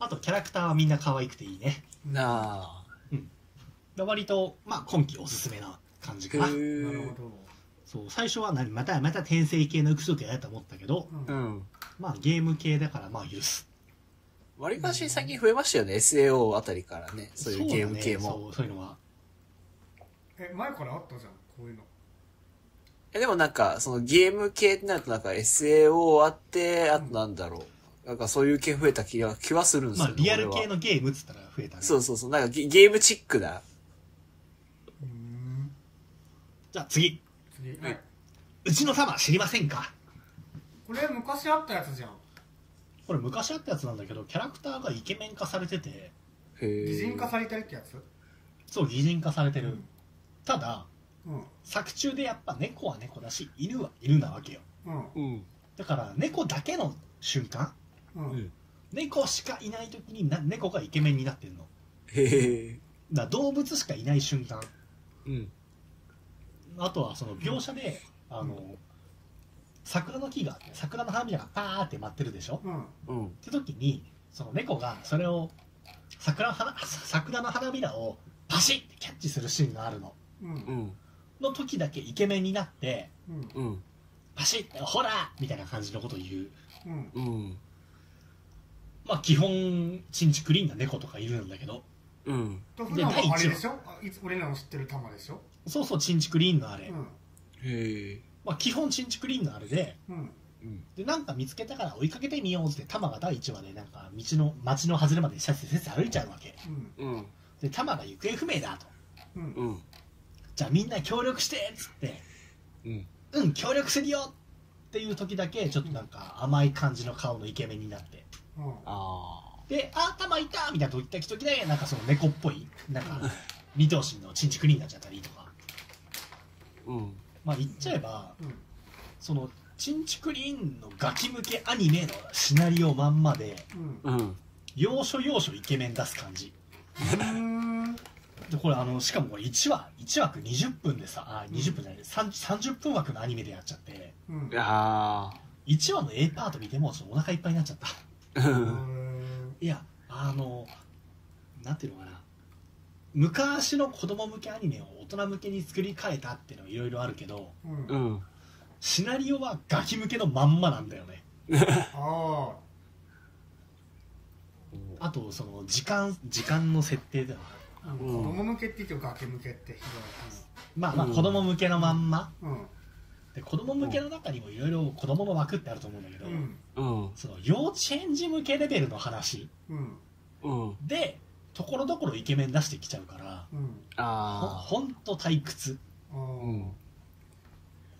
あとキャラクターはみんな可愛くていいね。あ。なあ。で割とまあ今季おすすめな感じかな。へなるえほ。ど。そう。最初は何？またまた転生系の複数系やと思ったけど。ううんん。まあゲーム系だからまあ許すわりかし最近増えましたよね。SAO あたりからね。そういうゲーム系も。そうそうそういうのはえ前からあったじゃんこういうのえでもなんか、そのゲーム系ってなるとなんか SAO あって、あとなんだろう。なんかそういう系増えた気が、気はするんですよ、まあリアル俺は系のゲームっつったら増えたねそうそうそう。なんかゲゲームチックだ。うんじゃあ次次はい、うちの玉知りませんか？これ昔あったやつじゃんこれ昔あったやつなんだけどキャラクターがイケメン化されてて。擬人化されてるってやつ？そう擬人化されてる、うん。ただうん。作中でやっぱ猫は猫だし犬は犬なわけよ。うん。うん。だから猫だけの瞬間うん。うん。猫しかいない時にな猫がイケメンになってんの。へえ。動物しかいない瞬間。うん。あとはその描写で、あの桜の木があって桜の花びらがパーって舞ってるでしょ？うん。うん。って時にその猫がそれを桜の花桜の花びらをパシッてキャッチするシーンがあるの。うん。うん。の時だけイケメンになってうん。うん。パシッてほらみたいな感じのことを言う。うん。うん。まあ基本チンチクリーンな猫とかいるんだけど。うん。でしょ？あいつ俺らの知ってる玉でしょ？そうそうチンチクリーンのあれ、うん。へえ。まあ基本チンチクリーンのあれでうんうん。でなんか見つけたから追いかけてみようってタマが第1話でなんか道の街の外れまでせっせせっせ歩いちゃうわけうんうん。でタマが行方不明だとうんうん。じゃあみんな協力してっつってうん。うん協力するよっていう時だけちょっとなんか甘い感じの顔のイケメンになってうんあで「あタマいた!」みたいな時時だけなんかその猫っぽいなんか二頭身のチンチクリーンになっちゃったりとかあ。うん。まあ言っちゃえばうん。そのチンチクリーンのガキ向けアニメのシナリオまんまでうん。うん。要所要所イケメン出す感じ。うんでこれあのしかもこれ1話1枠20分でさあ20分じゃない30 30分枠のアニメでやっちゃって。うん。いや1話の A パート見てもちょっとお腹いっぱいになっちゃった。いやあのなんていうのかな。昔の子供向けアニメを大人向けに作り変えたっていうのはいろいろあるけどうん。あうん。シナリオはガキ向けのまんまなんだよね。ああ。とその時間時間の設定では子供向けって言っても崖向けってひまあまあうん。子供向けのまんま、どいうん。で子供向けの中にもいろいろ子供の枠ってあると思うんだけど、うん。うん。その幼稚園児向けレベルの話。うん。うん。でところどころイケメン出してきちゃうからうん。ほあほんと退屈。ああ。うん。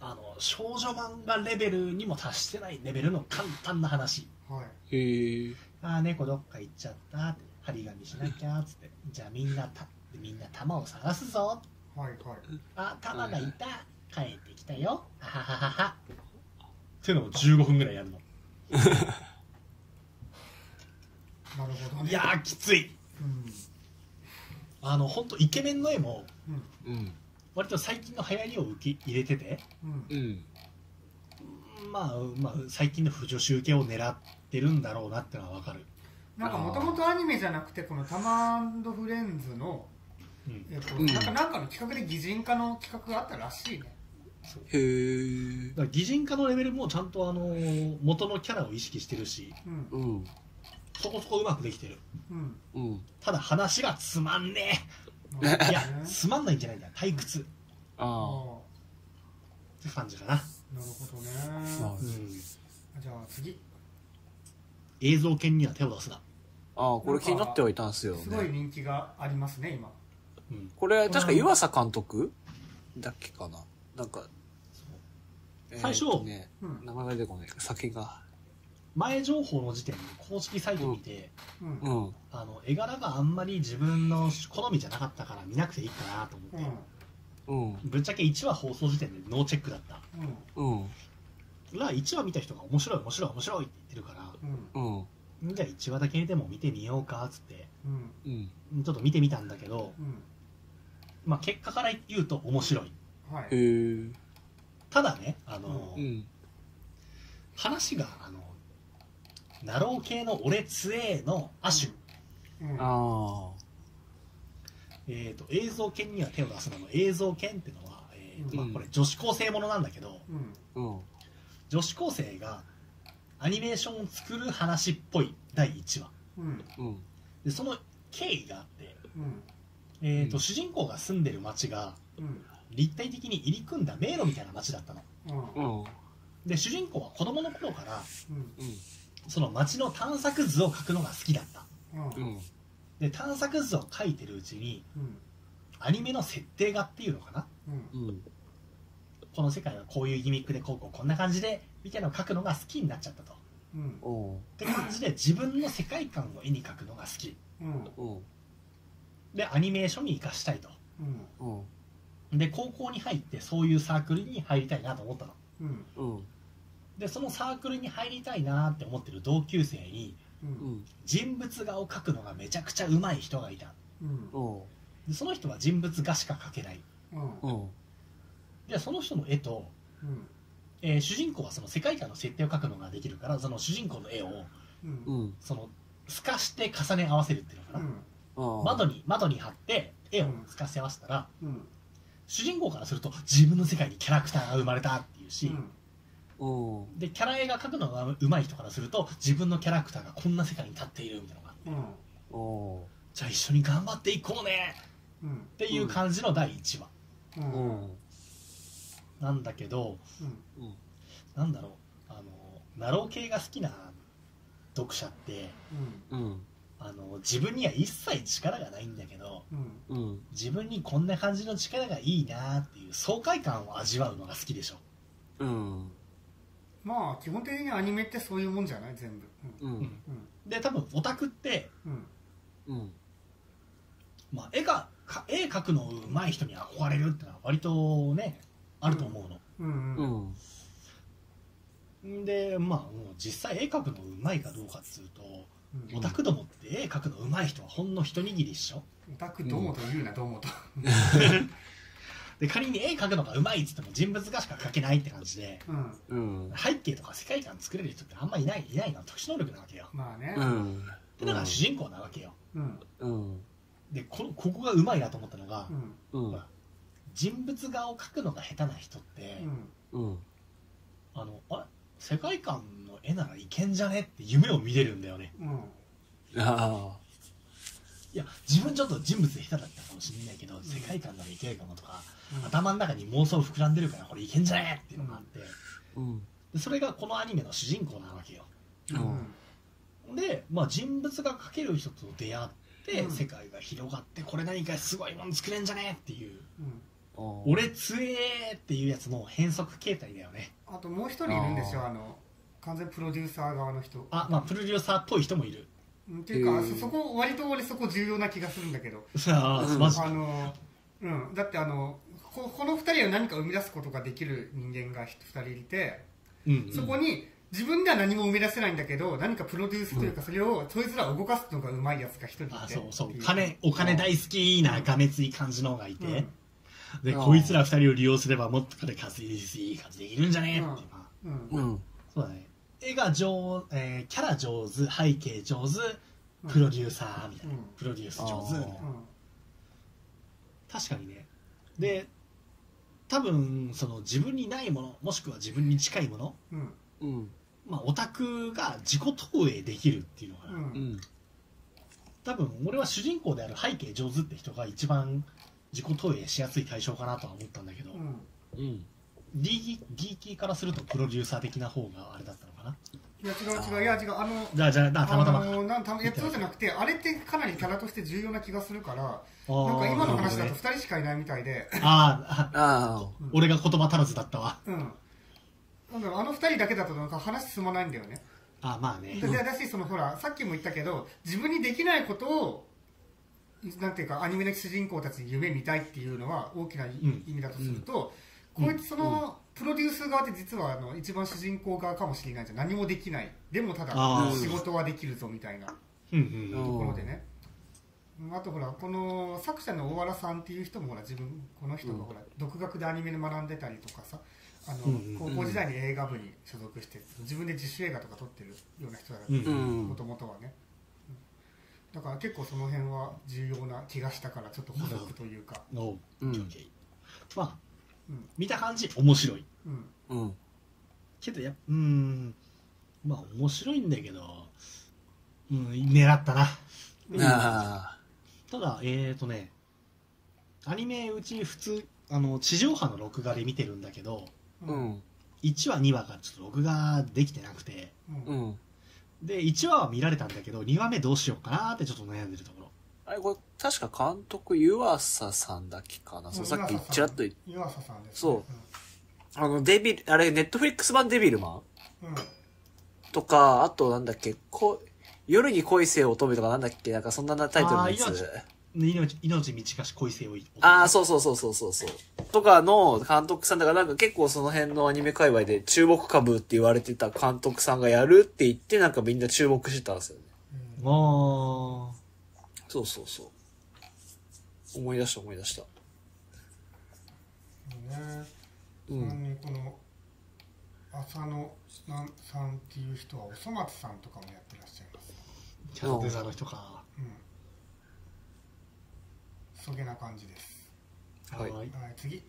あの少女漫画レベルにも達してないレベルの簡単な話。はい。へえ。ああ猫どっか行っちゃったって張り紙しなきゃっつって。じゃあみんなたみんな玉を探すぞ。はいはい。あ玉がいた。帰ってきたよ。はははははっていうのを15分ぐらいやるの。なるほどね。いやーきつい。うんあの本当イケメンの絵もうんうん。割と最近の流行りを受け入れててうんうん。まあ、まあ、最近の不女子受けを狙ってるんだろうなってのは分かる、なんかもともとアニメじゃなくてこのタマフレンズのうん、えっとうんなんかなんかの企画で擬人化の企画があったらしいねへえ。だから擬人化のレベルもちゃんとあの元のキャラを意識してるしうんうん。そこそこうまくできてる。うん。うん。ただ話がつまんねえ。いやつまんないんじゃないんだよ退屈。っあ。あて感じかな、あなるほどね。うん、じゃあ次。映像犬には手を出すな、あ。ああ、これ気になってはいたんですよすごいね。人気がありますね今。うん、これ、確か湯浅監督？だっけかな。なんか、えー最初とね、うん。名前が出てこない。作品が。前情報の時点で公式サイト見て、うんうん。あの絵柄があんまり自分の好みじゃなかったから見なくていいかなと思って、うんうん。ぶっちゃけ1話放送時点でノーチェックだったうんうん。ら1話見た人が面白い面白い面白いって言ってるからうんうん。じゃあ1話だけでも見てみようかっつってうんうん。ちょっと見てみたんだけど、うんまあ、結果から言うと面白いはいへえ。ただねあの、うん。話があのナロー系の俺強えの亜種、うん。あえー、と映像犬には手を出すなの映像犬っていうのは、えーとまあうんこれ女子高生ものなんだけどうん。あ。うん。女子高生がアニメーションを作る話っぽい第1話。でその経緯があって、うん。えーとうん。主人公が住んでる町がうん。立体的に入り組んだ迷路みたいな町だったの。で主人公は子供の頃からうん。うん。その街の探索図を描くのが好きだったうんうん。で探索図を描いてるうちにうんアニメの設定画っていうのかなうんうん。この世界はこういうギミックでこうこうこんな感じでみたいなのを描くのが好きになっちゃったとっうんおう。て感じで自分の世界観を絵に描くのが好きうんおう。でアニメーションに生かしたいとうんおう。で高校に入ってそういうサークルに入りたいなと思ったのうんうん。でそのサークルに入りたいなって思ってる同級生にううんん。人物画を描くのがめちゃくちゃ上手い人がいた。でその人は人物画しか描けないうんおう。でその人の絵と、うんえー主人公はその世界観の設定を描くのができるからその主人公の絵をうんうん。その透かして重ね合わせるっていうのかな。窓に窓に貼って絵を透かし合わせたら、うん主人公からすると自分の世界にキャラクターが生まれたっていうし、おう。でキャラ絵が描くのが上手い人からすると自分のキャラクターがこんな世界に立っているみたいなのがあってうん。じゃあ一緒に頑張っていこうねうんっていう感じの第1話うん。なんだけどうんうん。なんだろうあのナロー系が好きな読者ってうん。あの自分には一切力がないんだけどうんうん。自分にこんな感じの力がいいなっていう爽快感を味わうのが好きでしょうん。まあ基本的にアニメってそういうもんじゃない全部。う。うん。うん。で多分オタクって、うん。うん。まあ、絵がか絵描くの上手い人に憧れるってのは割とねあると思うの、うんううん。ん。でまあもう実際絵描くの上手いかどうかっつうとうん。オタクどもって絵描くの上手い人はほんの一握りっしょ。オタクどうもと言うなどうもと で仮に絵描くのが上手いっつっても人物画しか描けないって感じでうん。うん。背景とか世界観作れる人ってあんまいないいないの。は特殊能力なわけよ。まあね。うん。ってのが主人公なわけよ。うん。うん。でこのここが上手いなと思ったのが、うん。うん。人物画を描くのが下手な人って、うん。うん。あのあれ？世界観の絵ならいけんじゃね？って夢を見れるんだよね。うん。あいや自分ちょっと人物下手だったかもしれないけど、世界観ならいけるかもとか、頭の中に妄想膨らんでるからこれいけんじゃねっていうのがあって、あ。うん。でそれがこのアニメの主人公なわけよ。うん。で、まあ、人物が描ける人と出会って、うん。世界が広がってこれ何かすごいもの作れんじゃねっていう。うん俺強えっていうやつの変則形態だよね。あともう一人いるんですよあの完全プロデューサー側の人。あまあプロデューサーっぽい人もいる。うんっていうかへー。そそこ割と俺そこ重要な気がするんだけど。さあうんマジあのうん。だってあのここの二人は何か生み出すことができる人間が二人いてうんうん。そこに自分では何も生み出せないんだけど何かプロデュースというかそれをそいつらを動かすのがうまいやつが一人いてあそうそう。金お金大好きながめつい感じの方がいて、うん。でこいつら二人を利用すればもっと金稼ぎいい感じできるんじゃねっていうん。うん。そうだね。絵が上、えーキャラ上手背景上手プロデューサーみたいな、うん。プロデュース上手みたいな。あ確かにね。で多分その自分にないものもしくは自分に近いものうんうん。まあオタクが自己投影できるっていうのかな、うんうん。多分俺は主人公である背景上手って人が一番自己投影しやすい対象かなとは思ったんだけど、うんうん。D ギーキーからするとプロデューサー的な方があれだったのかないや違う違う。いや違う。あのじゃあじゃあなたまたま。かあのなんたいやそうじゃなくてあれってかなりキャラとして重要な気がするからあなんか今の話だとなるほどね2人しかいないみたいで。あー。ああ俺が言葉足らずだったわ。うん。なんだろうあの2人だけだとなんか話進まないんだよね。あまあね。でだしそのほらさっきも言ったけど自分にできないことをなんていうかアニメの主人公たちに夢見たいっていうのは大きな意ん意味だとすると、こいつその、プロデュース側って実はあの一番主人公側かもしれないじゃん。何もできない。でもただ仕事はできるぞみたいなところでね、あとほらこの作者の大原さんっていう人もほら自分この人がほら、独学でアニメで学んでたりとかさあの、高校時代に映画部に所属して自分で自主映画とか撮ってるような人だうんうんもともとはね、うんだから結構その辺は重要な気がしたからちょっと補足というか、まあうん見た感じ面白いうんうん。けどやうーんまあ面白いんだけどうん狙ったなあただえーとねアニメうち普通あの地上波の録画で見てるんだけどあ。うん。1話2話がちょっと録画できてなくてうんうん。で1話は見られたんだけど2話目どうしようかなってちょっと悩んでるところあれ、これ、確か監督、湯浅さんだっけかな？そう、さっきちらっと言っ湯浅さんです、そうあの、デビル、あれ、ネットフリックス版デビルマン？うん。うん。とか、あと、なんだっけ、こ夜に恋せよ乙女とかなんだっけ、なんかそんなタイトルのやつ。命命短し恋せよいああ、そうそうそうそうそうそう。とかの監督さんだからなんか結構その辺のアニメ界隈で注目株って言われてた監督さんがやるって言ってなんかみんな注目してたんですよね。うんあそうそうそう。思い出した思い出した。ね、ちなうん。みにこの浅野なんさんっていう人はおそ松さんとかもやってらっしゃいます。ーキャラデザの人か。うん。そげな感じです。はい。はい。はい次。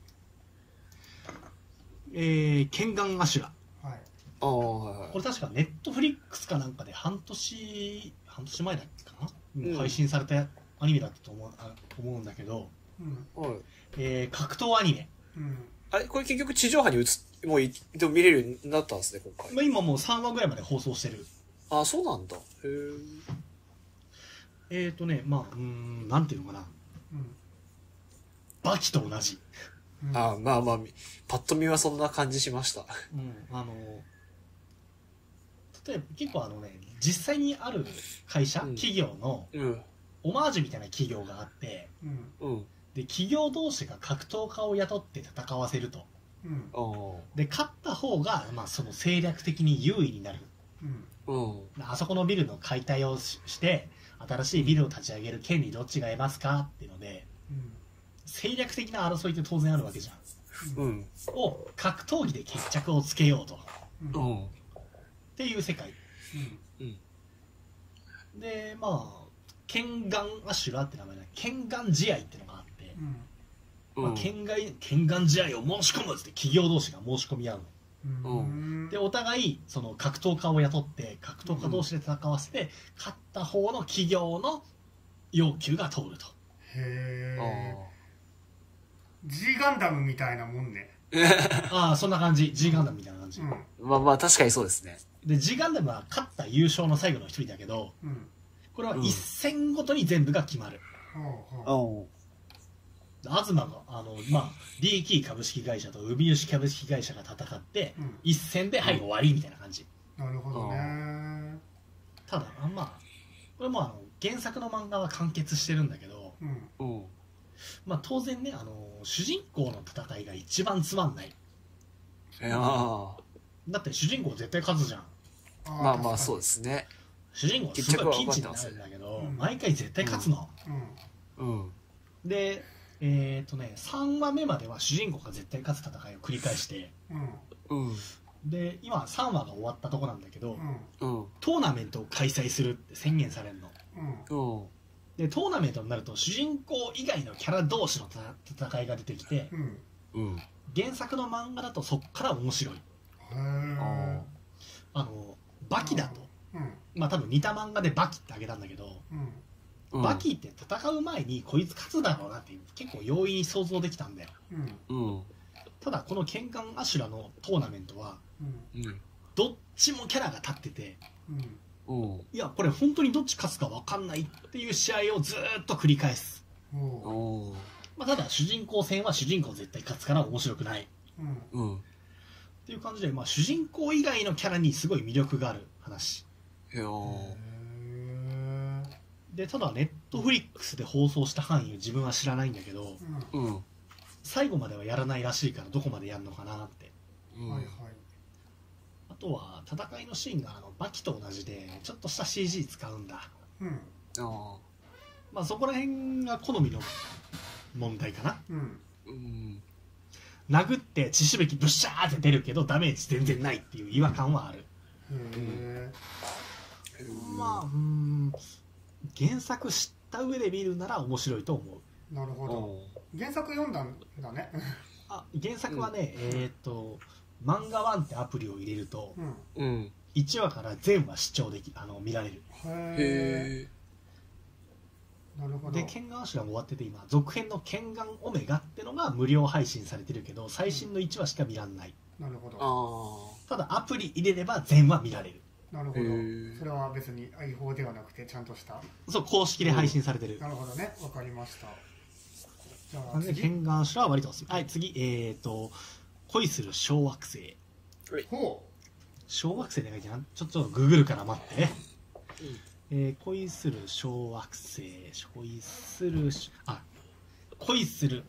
えー、ケンガンアシュラはいああ、はいはい。こ。れ確かネットフリックスかなんかで半年半年前だっけかな、うん。配信されたアニメだったと思うあ思うんだけど、うんはいえー、格闘アニメ、うんあれ、これ結局地上波に移っ、もうい、でも見れるようになったんですね、今回。まあ、今もう3話ぐらいまで放送してるああ、そうなんだ。へえ。えーとねまあうーんなんていうのかなうんバキと同じ、うんああ、まあまあ、パッと見はそんな感じしました。うん、あの例えば結構あのね実際にある会社、うん企業のうん。オマージュみたいな企業があってうん。うん。で企業同士が格闘家を雇って戦わせると。うん。あで勝った方が、まあ、その戦略的に優位になる。うん。あ。うん。あそこのビルの解体をしして新しいビルを立ち上げる権利どっちが得ますかっていうのでうん戦略的な争いって当然あるわけじゃん。うん。を格闘技で決着をつけようと。うん。うん。うん。っていう世界。でまあケンガンアシュラって名前だ。ケンガン試合ってのがあって、まあ、県外県外試合を申し込むっつって企業同士が申し込み合うの。うん。うん。でお互いその格闘家を雇って格闘家同士で戦わせて、勝った方の企業の要求が通ると。へあえ G ガンダムみたいなもんね ああそんな感じ。G ガンダムみたいな感じ、うん。あ。まあまあ、確かにそうですね。で G ガンダムは勝った優勝の最後の一人だけどうんこれは一戦ごとに全部が決まる、ほうほ東があの、まあ、DK 株式会社と海吉株式会社が戦って、うん。一戦ではい終わりみたいな感じ。うなるほどね。ただまあこれもあの原作の漫画は完結してるんだけど、うん。うん。まあ、当然ねあの主人公の戦いが一番つまんない。いやあだって主人公絶対勝つじゃん。あまあまあ、そうですね。主人公すごいピンチになるんだけど、うん毎回絶対勝つの、うんうん。でえっ、とね3話目までは主人公が絶対勝つ戦いを繰り返してうんうん。で今3話が終わったとこなんだけど、うんうん。トーナメントを開催するって宣言されるのうんうん。でトーナメントになると主人公以外のキャラ同士のた戦いが出てきてうんうん。原作の漫画だとそっから面白いへえあのバキだとうんまあ多分似た漫画でバキってあげたんだけど、うんうん。バキって戦う前にこいつ勝つだろうなって結構容易に想像できたんだようんうん。ただこのケンガンアシュラのトーナメントはうんうん。どっちもキャラが立っててうんうん。いやこれ本当にどっち勝つか分かんないっていう試合をずーっと繰り返す、まあ、ただ主人公戦は主人公絶対勝つから面白くないっうんうん。ていう感じで、まあ、主人公以外のキャラにすごい魅力がある話でただネットフリックスで放送した範囲を自分は知らないんだけどーうんうん。最後まではやらないらしいからどこまでやるのかなって。うん。はいはい。あとは戦いのシーンがあのバキと同じでちょっとした CG 使うんだ。うん。あまあそこら辺が好みの問題かな。うん。ーうん。殴って血しぶきブッシャーって出るけどダメージ全然ないっていう違和感はある。へえまあ。うーん。原作知った上で見るなら面白いと思う。なるほど。原作読んだんだね。あ原作はね、えーっと漫画ワンってアプリを入れるとうん。うん。1話から全話視聴できあの見られる。へへえなるほど。で「ケンガンアシュラ」も終わってて今続編の「ケンガンオメガ」ってのが無料配信されてるけど最新の1話しか見らんない。なるほー。ど。あただアプリ入れれば全話見られるなるほど。それは別に違法ではなくてちゃんとした。そう公式で配信されてる。なるほどね。わかりました。じゃあ次。ケンガンシュラは割とおすすめはい次。えっ、ー、と恋する小惑星。ほ小惑星で書いてある？ちょっとググるから待って、えー恋する小惑星。恋するしあ恋する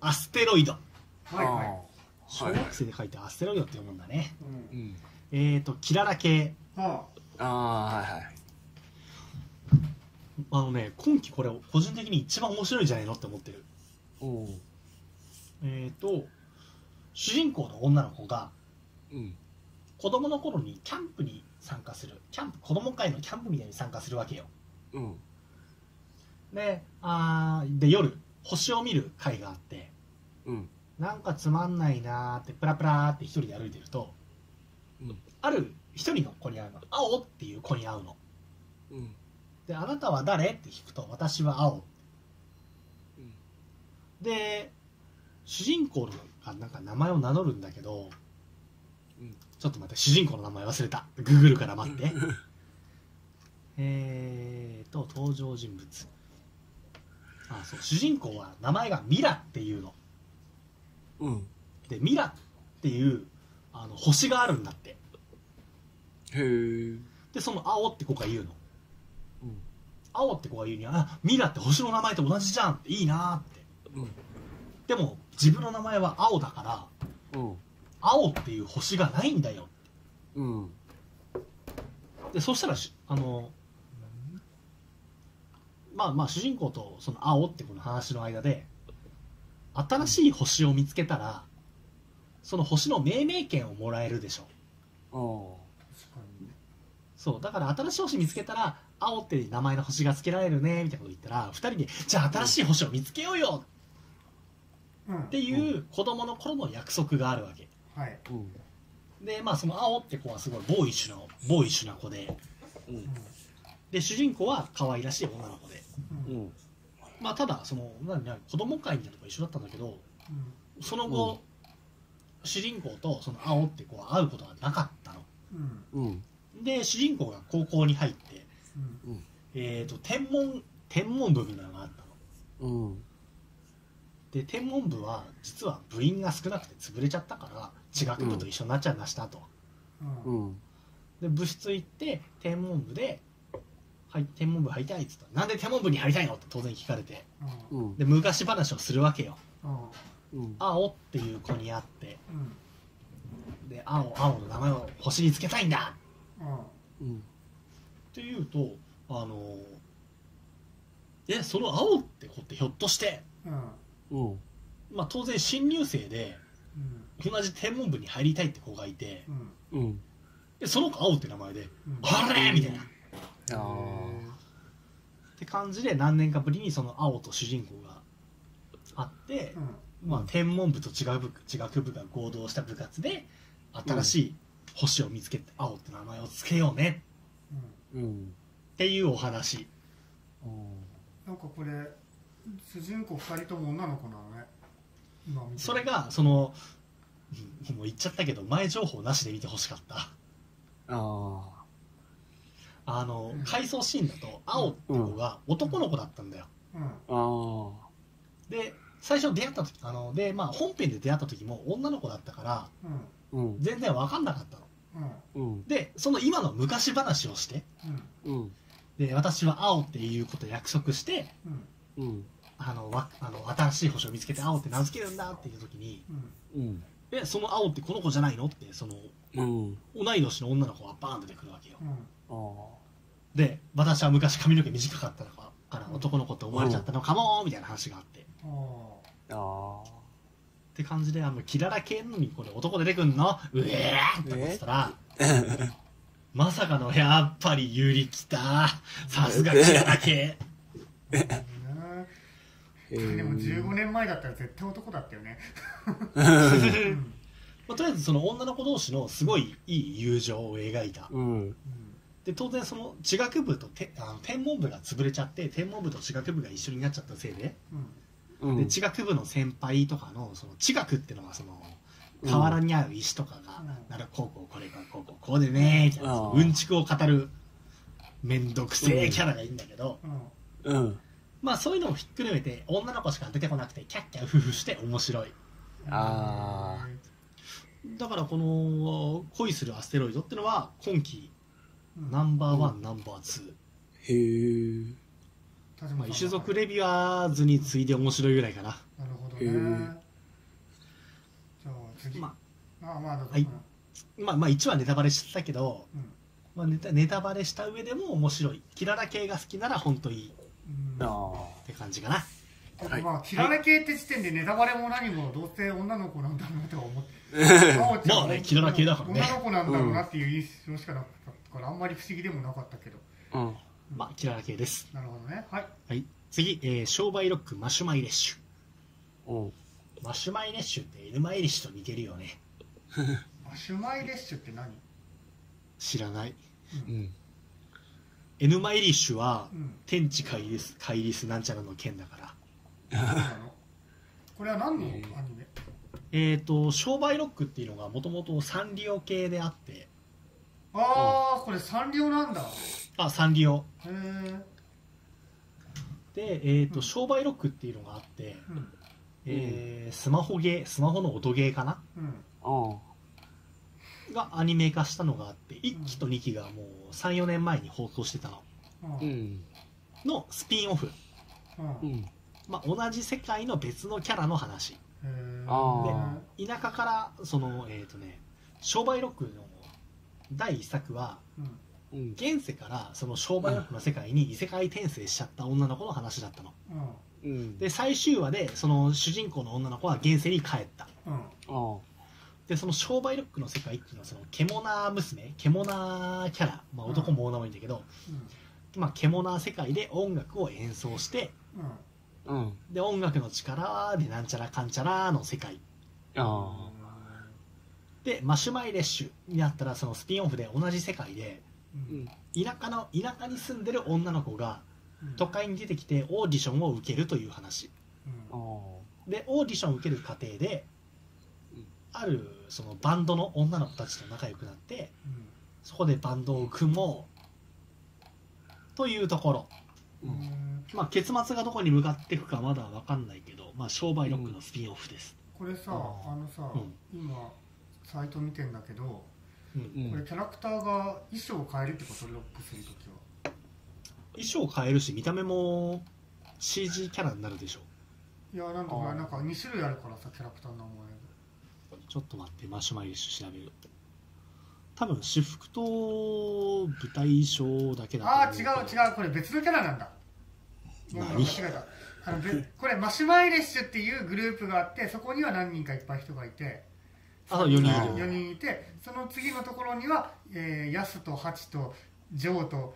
アステロイド。うはいはい。あ小惑星で書いてアステロイドって読むんだね。えっ、ー、とキララ系。はああはいはい。あのね今期これ個人的に一番面白いんじゃないのって思ってる。う。んえっ、ー、と主人公の女の子がうん。子供の頃にキャンプに参加する。キャンプ子供会のキャンプみたいに参加するわけよ。うん。であーで夜星を見る会があってうん。なんかつまんないなーってプラプラーって一人で歩いてると、うん。ある一人の子に会うの。青っていう子に会うの。うん。であなたは誰って聞くと私は青。うん。で主人公のがなんか名前を名乗るんだけど、うん。ちょっと待って主人公の名前忘れた。ググるから待って。えーと登場人物。あそう。主人公は名前がミラっていうの。うん。でミラっていうあの星があるんだってへえでその青って子が言うの。うん。青って子が言うにはあミラって星の名前と同じじゃんっていいなって。うん。でも自分の名前は青だからうん。青っていう星がないんだようん。でそしたらしあのまあまあ主人公とその青って子の話の間で新しい星を見つけたらその星の命名権をもらえるでしょそうだから新しい星見つけたら青って名前の星がつけられるねみたいなこと言ったら2人でじゃあ新しい星を見つけようようん。っていう子供の頃の約束があるわけ。はい。うん。でまあその青って子はすごいボーイッシュなボーイッシュな子で。うん。で主人公は可愛らしい女の子で。うん。うん。うんまあただその何何子供会みたいなとこ一緒だったんだけどその後、主人公とその青って子は会うことがなかったの。うん。うんで主人公が高校に入ってうん。えー、と天文天文部みたいなのがあったの。うん。で天文部は実は部員が少なくて潰れちゃったから地学部と一緒になっちゃいましたと、うん。うん。で部室行って天文部で「はい天文部入りたい」っつった。ら「なんで天文部に入りたいの?」って当然聞かれて。で昔話をするわけよ。青っていう子に会って。うん。で青青の名前を星につけたいんだうん。うん。っていうとあのえその青って子ってひょっとして、うん。うん。まあ、当然新入生でうん。同じ天文部に入りたいって子がいてうん。うん。でその子青って名前でうん「あれ!」みたいな。っあて感じで何年かぶりにその青と主人公が会ってう、ん。まあ、天文部と地学部地学部が合同した部活で新しい星を見つけて青って名前を付けようね。うんうんっていうお話。なんかこれ主人公2人とも女の子なのね。今見てそれがそのうんもう言っちゃったけど前情報なしで見てほしかった。ああのうん回想シーンだと青って子が男の子だったんだよ。うん。ああで最初出会った時あのでまあ本編で出会った時も女の子だったからうん。うん。全然分かんなかったのうん。うん。でその今の昔話をしてうん。うん。で私は青っていうことを約束してうん。うん。あのわあの新しい星を見つけて青って名付けるんだっていう時にうん。うん。えその青ってこの子じゃないのってそのうん。同い年の女の子がバーン出てくるわけよ。うん。あで私は昔髪の毛短かったのかから男の子って思われちゃったのかもみたいな話があって。あああって感じであのキララ系のにこれ男出てくんの？うえーって思ってたらまさかのやっぱりユリ来た。さすがキララ系。でもー15年前だったら絶対男だったよね。まあ、とりあえずその女の子同士のすごいいい友情を描いた。うん。で当然その地学部とてあの天文部が潰れちゃって天文部と地学部が一緒になっちゃったせいでうんうん。で地学部の先輩とかのその地学っていうのがその河原に合う石とかが、うんなるこうこうこれがこうこうこうでねみたいなうんうんちくを語るめんどくせえキャラがいいんだけど、うん。うん。まあそういうのをひっくるめて女の子しか出てこなくてキャッキャウフフして面白い。あだからこの恋するアステロイドってのは今季うんナンバーワン、ナンバーツへえ。種族レビュアーズに次いで面白いぐらいかな。なるほどへねー。じゃあ次。まああまあどうぞはい。まあまあ1話ネタバレしてたけど、うん。まあ、ネタネタバレした上でも面白い。キララ系が好きなら本当いい。っうん。あて感じかな。はい。まあ、キララ系って時点でネタバレも何もどうせ女の子なんだろうとは思って。まあねキララ系だからね。女の子なんだろうなっていう印象しかなかったから、あんまり不思議でもなかったけど。あ。うん。まあキララ系です。なるほどね。はい。はい。次、えー商売ロックマシュマイレッシュ。う。ん。マシュマイレッシュってエルマイリッシュと似てるよね。マシュマイレッシュって何？知らない。うん。エヌマイリッシュはうん。天地カイリスカイリスなんちゃらの剣だから。これは何のアニメ？えっ、と商売ロックっていうのがもともとサンリオ系であって。ああこれサンリオなんだ。へあサンリオ。えで、えーとうん。商売ロックっていうのがあって、うん。えースマホゲースマホの音ゲーかな？うん。あがアニメ化したのがあって1期と2期がもう34年前に放送してたの。うん。あ。うん。のスピンオフ、うん。へうん。まあ、同じ世界の別のキャラの話。えあ田舎からそのえっ、とね商売ロックの第1作はうんうん。現世からその商売ロックの世界に異世界転生しちゃった女の子の話だったのうんうん。で最終話でその主人公の女の子は現世に帰ったうんあでその商売ロックの世界っていうのはその獣娘獣キャラ、まあ、男も女もいいんだけど、まあ、獣世界で音楽を演奏してうん。で音楽の力でなんちゃらかんちゃらの世界あでマシュマイレッシュになったらそのスピンオフで同じ世界で。田舎の田舎に住んでる女の子がうん。都会に出てきてオーディションを受けるという話。うん。あでオーディションを受ける過程でうんあるそのバンドの女の子たちと仲良くなってうん。そこでバンドを組もうというところ。まあ結末がどこに向かっていくかまだ分かんないけど、まあ、商売ロックのスピンオフです、これさあのさうん。今サイト見てんだけどうん。うん。これキャラクターが衣装を変えるってこと？ロックするときは。衣装を変えるし見た目も CG キャラになるでしょいやなんかなんか2種類あるからさキャラクターの名前ちょっと待ってマシュマイリッシュ調べる。多分私服と舞台衣装だけだああ違う違うこれ別のキャラなんだ。何？間違えた。あのべこれマシュマイレッシュっていうグループがあってそこには何人かいっぱい人がいてあ4人いる。4人いてその次のところには、えー、ヤスとハチとジョーと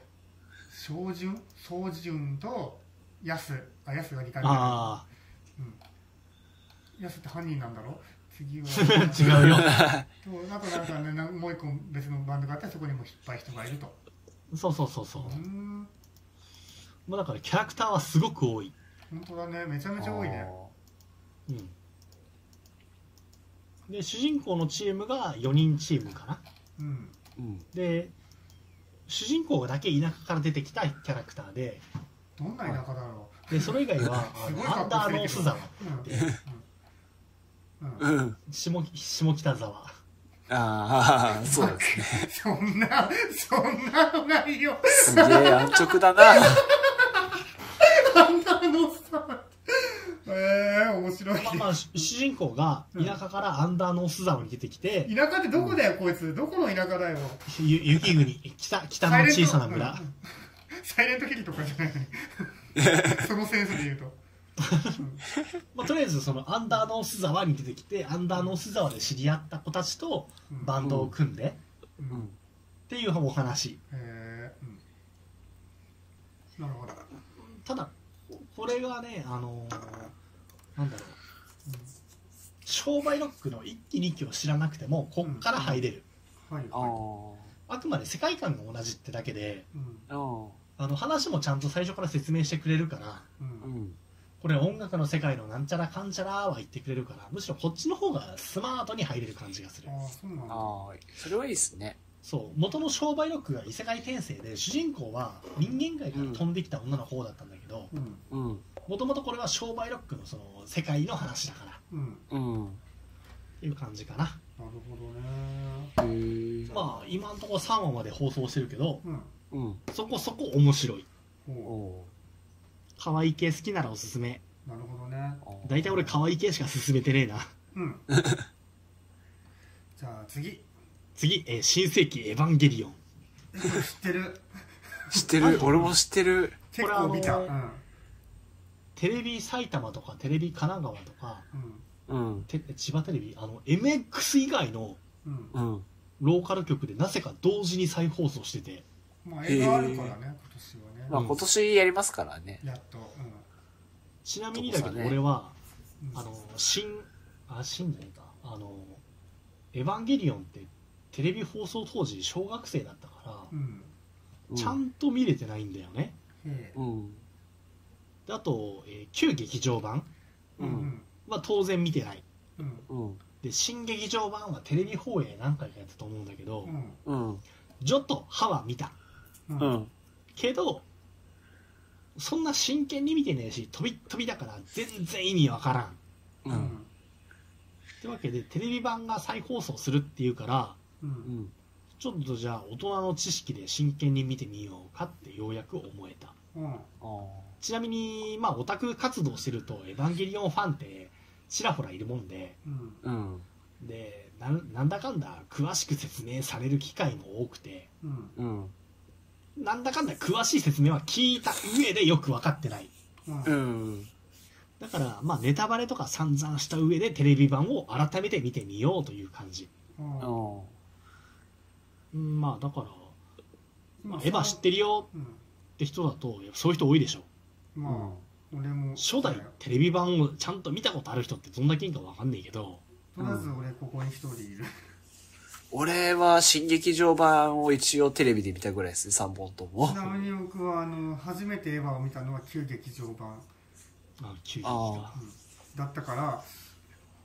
小順宗順とヤス。あヤスが2回目。あヤスって犯人なんだろ？次は。あ 違うよ。とあとなんかねなもう一個別のバンドがあってそこにもいっぱい人がいると。そうそうそうそう。うーん。もうだからキャラクターはすごく多い。本当だね。めちゃめちゃ多いね。うんで主人公のチームが4人チームかな。うん。うん。で主人公だけ田舎から出てきたキャラクターで。どんな田舎だろでそれ以外はアンダーノース沢。ううん。うん。うん。うん。下下北沢。ああ、そうですね。そんなそんなのないよ。すげえ安直だな。あんなのさええー、面白い。まあまあ主主人公が田舎からアンダーノース沢に出てきて、田舎ってどこだよこいつ。どこの田舎だよ。ゆ雪国北北の小さな村。うん。サイレントヒルとかじゃない。そのセンスで言うと。まあ、とりあえずそのアンダーノース沢に出てきてアンダーノース沢で知り合った子たちとうん。バンドを組んで、うん。うん。っていうお話。へえうん。なるほど。ただこれがねあのーなんだろう。商売ロックの1期2期を知らなくてもこっから入れる、はい。あはあ。あくまで世界観が同じってだけでいうん。ああの話もちゃんと最初から説明してくれるからうん。ん。これ音楽の世界のなんちゃらかんちゃらは言ってくれるからむしろこっちの方がスマートに入れる感じがする。ああそうなんそれはいいですね。そう。元の商売ロックが異世界転生で主人公は人間界から飛んできた女の方だったんだけどうん。うん。もともとこれは商売ロックのその世界の話だから。っうん。うん。ていう感じかな。なるほどね。へえ。まあ今のところ3話まで放送してるけどうん。うん。そこそこ面白い。可愛い系好きならおすすめ。うなるほどね。ー大体俺可愛い系しか勧めてねえな。うん。じゃあ次。次、えー新世紀エヴァンゲリオン。知ってる。知ってる。俺も知ってる。結構見た。これうんテレビ埼玉とかテレビ神奈川とかうん。うん。て千葉テレビあの MX 以外のうん。うん。ローカル局でなぜか同時に再放送してて。まあ映画あるからね今年はね。まあ今年やりますからね。やっとちなみにだけど俺は、うん。あの新あ新じゃないか。あのエヴァンゲリオンってテレビ放送当時小学生だったから、うん。うちゃんと見れてないんだよね。へえうん。であと、えー旧劇場版。うん。うんは当然見てない。うん。うん。で新劇場版はテレビ放映何回かやったと思うんだけど、うん。うん。ちょっと歯は見た。うん。うん。うん。けどそんな真剣に見てねえし飛び飛びだから全然意味わからん。っう。うん。んてわけでテレビ版が再放送するっていうからううん。ん。ちょっとじゃあ大人の知識で真剣に見てみようかってようやく思えた。うん。あちなみにまあオタク活動してるとエヴァンゲリオンファンってちらほらいるもんで。うん。でなんなんだかんだ詳しく説明される機会も多くて。うん。うん。なんだかんだ詳しい説明は聞いた上でよく分かってない。うん。うん。だからまあネタバレとか散々した上でテレビ版を改めて見てみようという感じ。うん。まあだからまあエヴァ知ってるようんって人だとそういう人多いでしょまあ俺も。初代テレビ版をちゃんと見たことある人ってどんだけいいか分かんないけど。とりあえず俺ここに一人いる。俺は新劇場版を一応テレビで見たぐらいですね、3本とも。ち。なみに僕はあの初めてエヴァを見たのは旧劇場版。あ急激あかだったから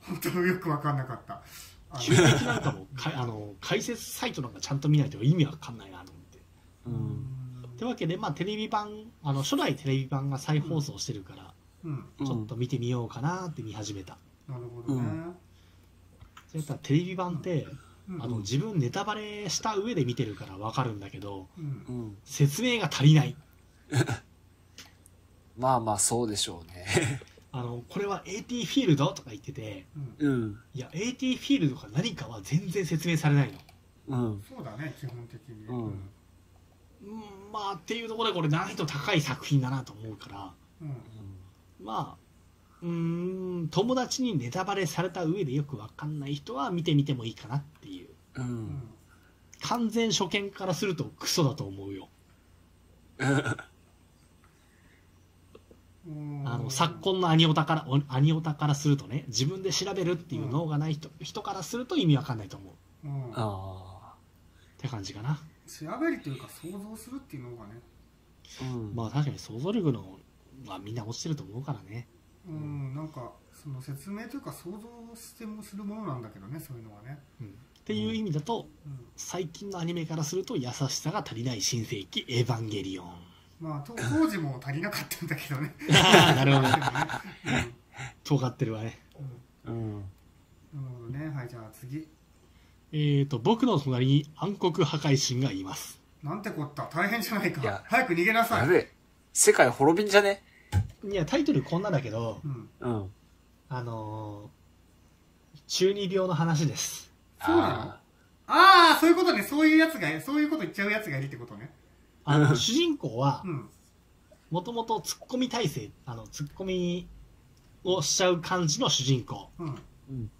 本当よく分かんなかった。あの急激なんかもかあの解説サイトなんかちゃんと見ないと意味わかんないなと思って。うん。というわけでまあテレビ版あの初代テレビ版が再放送してるから、うん。うんちょっと見てみようかなって見始めた。なるほどね。そうやったらテレビ版って、うん。あの自分ネタバレした上で見てるから分かるんだけど。説明が足りない。まあまあそうでしょうね。あのこれは AT フィールドとか言っててうん。うん。いや AT フィールドが何かは全然説明されないの。うん。そうだね基本的に。うんうんまあっていうところでこれ難易度高い作品だなと思うから。うん。まあうーん友達にネタバレされた上でよく分かんない人は見てみてもいいかなっていう。う。うん。ん完全初見からするとクソだと思うよ。うん。あの昨今のアニオタからおアニオタからするとね自分で調べるっていう脳がない人,、人からすると意味わかんないと思う。うん。あって感じかな調べるというか想像するっていうのがね。あ。うん。まあ確かに想像力のはみんな落ちてると思うからね。うんなんかその説明というか想像してもするものなんだけどねそういうのはね。うん。っていう意味だとうん最近のアニメからすると優しさが足りない新世紀エヴァンゲリオン。まあと当時も足りなかったんだけどね。なるほど。でもね尖ってるわね。うんうん。うん。なるほどね。はいじゃあ次えーと僕の隣に暗黒破壊神がいます。なんてこった。大変じゃないいやか早く逃げなさい。やべえ。世界滅びんじゃね？いやタイトルこんなだけどうん。うん。あのー中二病の話です。そうなの？ああそういうことね。そういうやつがそういうこと言っちゃうやつがいるってことね。あの 主人公はうん。もともとツッコミ体制あのツッコミをしちゃう感じの主人公。うん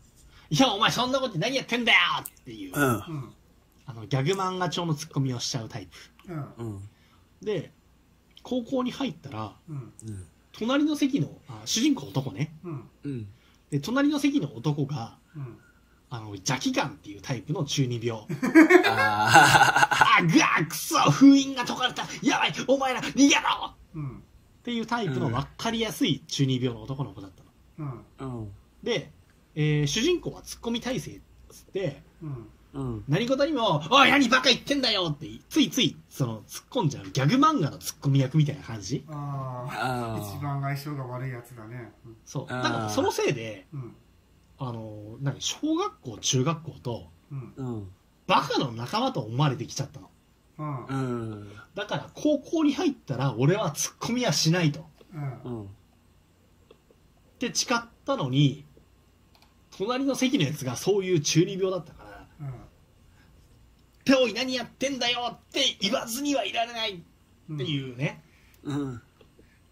いやお前そんなこと何やってんだよ！っていう、うん。うんあのギャグ漫画調のツッコミをしちゃうタイプ。うん。うん。で高校に入ったらうん。うん。隣の席のあ主人公男ね。うん。うん。で隣の席の男がうん。あの邪気眼っていうタイプの中二病。ああぐわくそ封印が解かれた。やばいお前ら逃げろ！うん。っていうタイプの分かりやすい中二病の男の子だったの。うん。うん。で、えー主人公はツッコミ体制っつって、うんうん。何事にも、おい、何バカ言ってんだよって、ついつい、その、突っ込んじゃうギャグ漫画のツッコミ役みたいな感じああ一番相性が悪いやつだねそう。あーなんか、そのせいで、うんあの、何、小学校、中学校と、うんうん。バカの仲間と思われてきちゃったの。うんううんん。だから、高校に入ったら、俺はツッコミはしないと。うんうん。って誓ったのに、隣の席のやつがそういう中二病だったから、でおい、何やってんだよって言わずにはいられないっていうね。うん。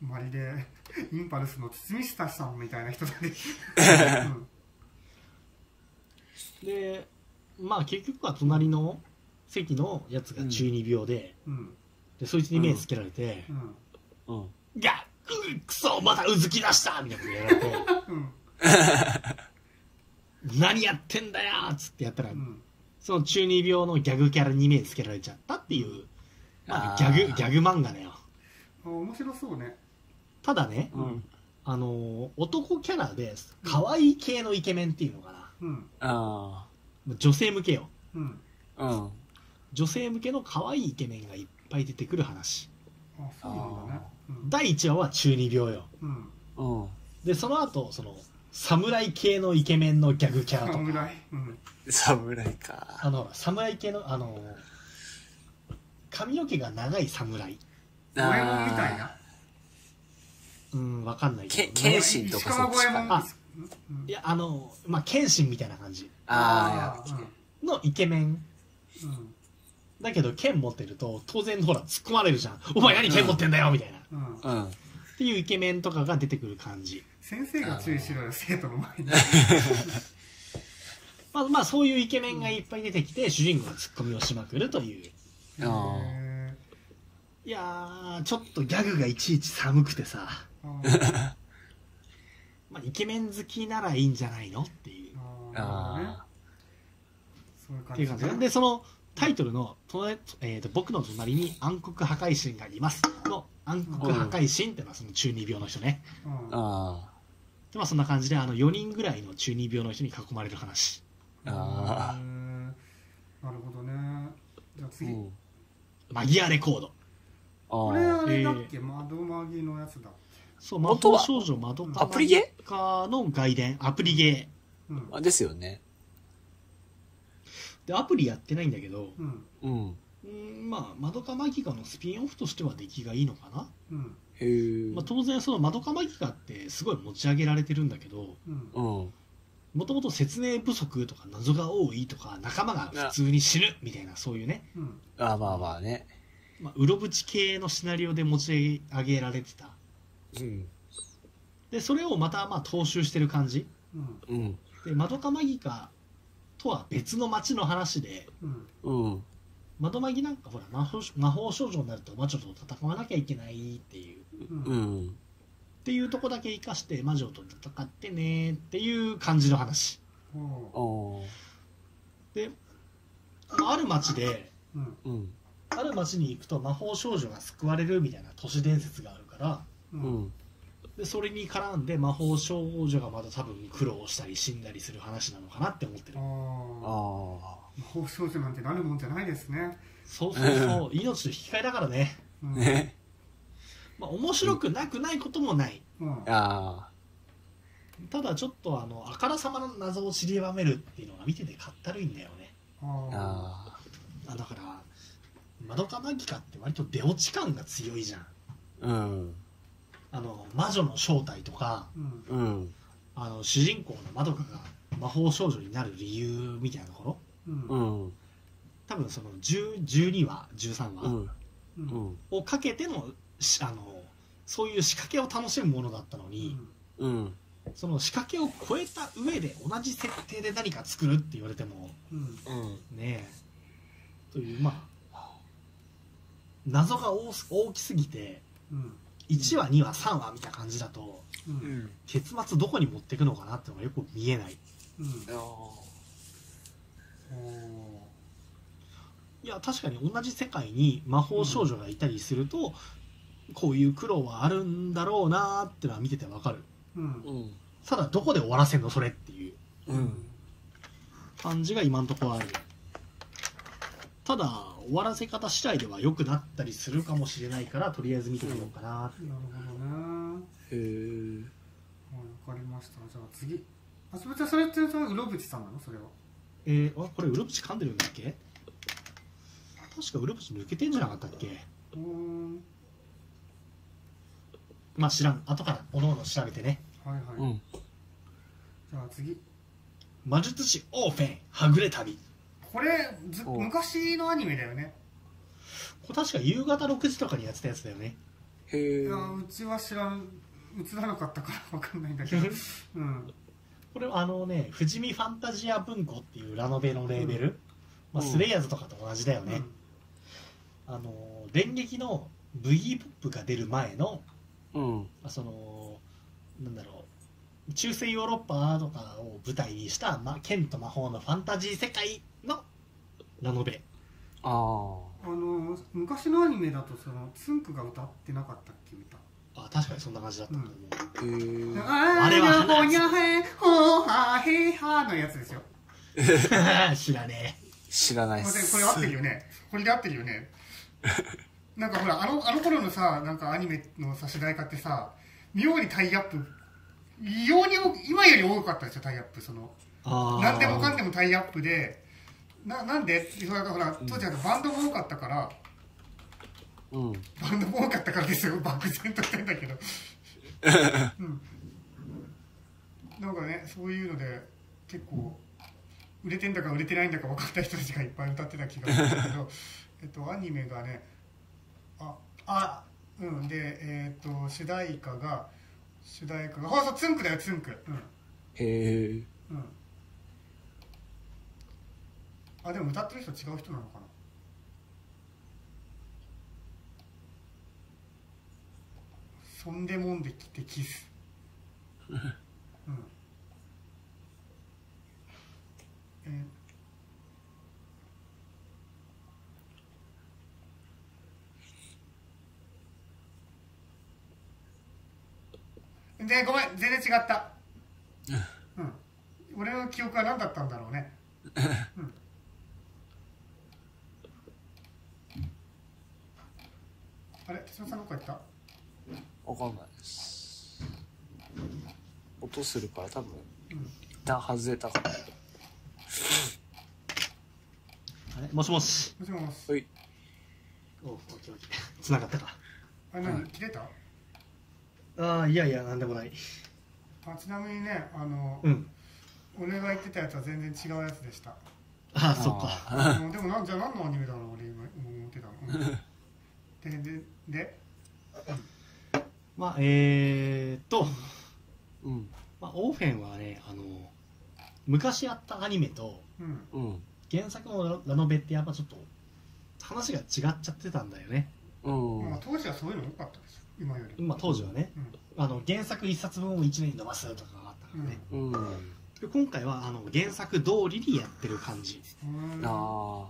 まるでインパルスの堤下さんみたいな人だね。で、まあ結局は隣の席のやつが中二病で、うん。うんで、そいつに目つけられて、うん。うん。いや、うくそ、またうずき出した！みたいなこと言われて、うん 何やってんだよっつってやったら、うんその中二病のギャグキャラに目つけられちゃったっていう、まあ、ギャグ、ギャグ漫画だよ。あ面白そうねただね、うん。あのー男キャラで、可愛い系のイケメンっていうのかな。うんあ女性向けよ。うんあ。うん。女性向けの可愛いイケメンがいっぱい出てくる話。あそうなんだねうん第1話は中二病よ。うんうん。で、その後、その、侍系のイケメンのギャグキャラとか。侍うん侍か。あの、侍系の、あのー髪の毛が長い侍。五右衛門みたいなうん、わかんないけけ、ど、剣ね。心とか石川五右衛門あうんいや、あのーまあ、剣心みたいな感じああ、のイケメン。うんうんだけど、剣持ってると、当然、ほら、突っ込まれるじゃん。お前何剣持ってんだよみたいな。っうんうん。ていうイケメンとかが出てくる感じ。先生が注意しろよ生徒の前に。まあ、まあ、そういうイケメンがいっぱい出てきて、主人公がツッコミをしまくるという。いやー、ちょっとギャグがいちいち寒くてさ、まあ、イケメン好きならいいんじゃないのっていう。ー。ああそういう感っていう感じ。でで、そのタイトルの、隣えーと僕の隣に暗黒破壊神がいますの暗黒破壊神っていうのはその中二病の人ね。うん。あ。あでまあそんな感じであの4人ぐらいの中二病の人に囲まれる話。あへーなるほどねじゃあ次ん。マギアレコード。これああれだっけ？窓マギのやつだそう、魔元は法少女窓かアプリゲかの外伝、アプリゲうんあ。ですよね。ー。で、アプリやってないんだけど、うんうん。まあ、マドカマギカのスピンオフとしては出来がいいのかな。うん。まあ、当然そのマドカマギカってすごい持ち上げられてるんだけど。もともと説明不足とか謎が多いとか仲間が普通に死ぬみたいなそういうね、うんあまあまあね。まあ、うろぶち系のシナリオで持ち上げられてたうん。でそれをまたまあ踏襲してる感じうんうん。でマドカマギカとは別の街の話でうんうん。マギなんかほら魔法魔法少女になると魔女と戦わなきゃいけないっていううん。っていうとこだけ生かして魔女と戦ってねっていう感じの話おうおである町でうんうん。ある町に行くと魔法少女が救われるみたいな都市伝説があるからううんん。でそれに絡んで魔法少女がまた多分苦労したり死んだりする話なのかなって思ってるあああ魔法少女なんてなるもんじゃないですねそうそうそう命と引き換えだからね、うんあ。ね。まあ、面白くなくないこともないうんあただちょっとあのあからさまの謎を散りばめるっていうのが見ててかったるいんだよねあ。あああだからマドカマギカって割と出落ち感が強いじゃんあ。うん。あの魔女の正体とかーうんうん。あの主人公のマドカが魔法少女になる理由みたいなところうんうん。多分その10 12話13話、うん。をかけてのしあのそういう仕掛けを楽しむものだったのに、うん。その仕掛けを超えた上で同じ設定で何か作るって言われてもうんうん。ねえというまあ謎が大きすぎてうん1話2話3話みたいな感じだとううんん。結末どこに持っていくのかなっていうのがよく見えないうんいや確かに同じ世界に魔法少女がいたりすると、こういう苦労はあるんだろうなーってのは見ててわかる。うん。うん。ただどこで終わらせんのそれっていううん。感じが今のところある。ただ終わらせ方次第では良くなったりするかもしれないからとりあえず見てみようかな、なるほどね。へえ。わかりました。じゃあ次。あそれじゃあそれってそれうろぶちさんなの？それはえー、あこれウルプチ噛んでるんだっけ？確かウルプチ抜けてんじゃなかったっけ？うーん。まあ知らん。後からおのおの調べてね。はいはい、うん。じゃあ次。魔術師オーフェン。はぐれ旅。これずお昔のアニメだよね。これ確か夕方6時とかにやってたやつだよね。へえいや。うちは知らん。映らなかったからわかんないんだけど。うんこれはあのね富士見ファンタジア文庫っていうラノベのレーベル、まあ、うん。スレイヤーズとかと同じだよね、あの電撃のブギーポップが出る前のうん。まあそのなんだろう中世ヨーロッパとかを舞台にした、まあ、剣と魔法のファンタジー世界のラノベ。ああ。あの昔のアニメだとそのつんくが歌ってなかったっけ歌あ確かにそんな感じだったと思う、へえ。あれはほにゃへほはへはのやつですよ。知らね知らないっこれす。これ合ってるよね。これで合ってるよね。なんかほらあのあの頃のさなんかアニメのさ主題歌ってさ妙にタイアップ異様に多今より多かったですよタイアップ。そのあ何でもかんででもタイアップでななんで？それがほら当時はバンドも多かったから、うん。バンドも多かったからですよ。漠然としてんだけど。うん。なんかねそういうので結構売れてんだか売れてないんだか分かった人たちがいっぱい歌ってた気がするんだけど。えっとアニメがねああうん。でえっと主題歌が主題歌があそうつんくだよつんくうん。へえ。うん。あでも歌ってる人違う人なのかな？そんでもんできてキス。うん。えでごめん全然違った。うん。俺の記憶は何だったんだろうね。うん。あれ手嶋さんどこ行った？わかんないです。音するから多分、うん一旦外れたかな。あれ？もしもし。もしもし。はい。おオッケーオッケー。繋がったか。あ何？切れた？ああいやいやなんでもない。あちなみにねあの、うん。俺が言ってたやつは全然違うやつでした。ああそっか。でもなんじゃあ何のアニメだろう俺今思ってたの、うん、で？ででまあえー、っと、ーうん。まあ、オーフェンはねあの昔あったアニメとうんうん。原作のラノベってやっぱちょっと話が違っちゃってたんだよねうん。まあ、当時はそういうの多かったですよ今よりまあ当時はねうんあの原作1冊分を1年に伸ばすとかがあったからね、うん。で今回はあの原作通りにやってる感じうんあ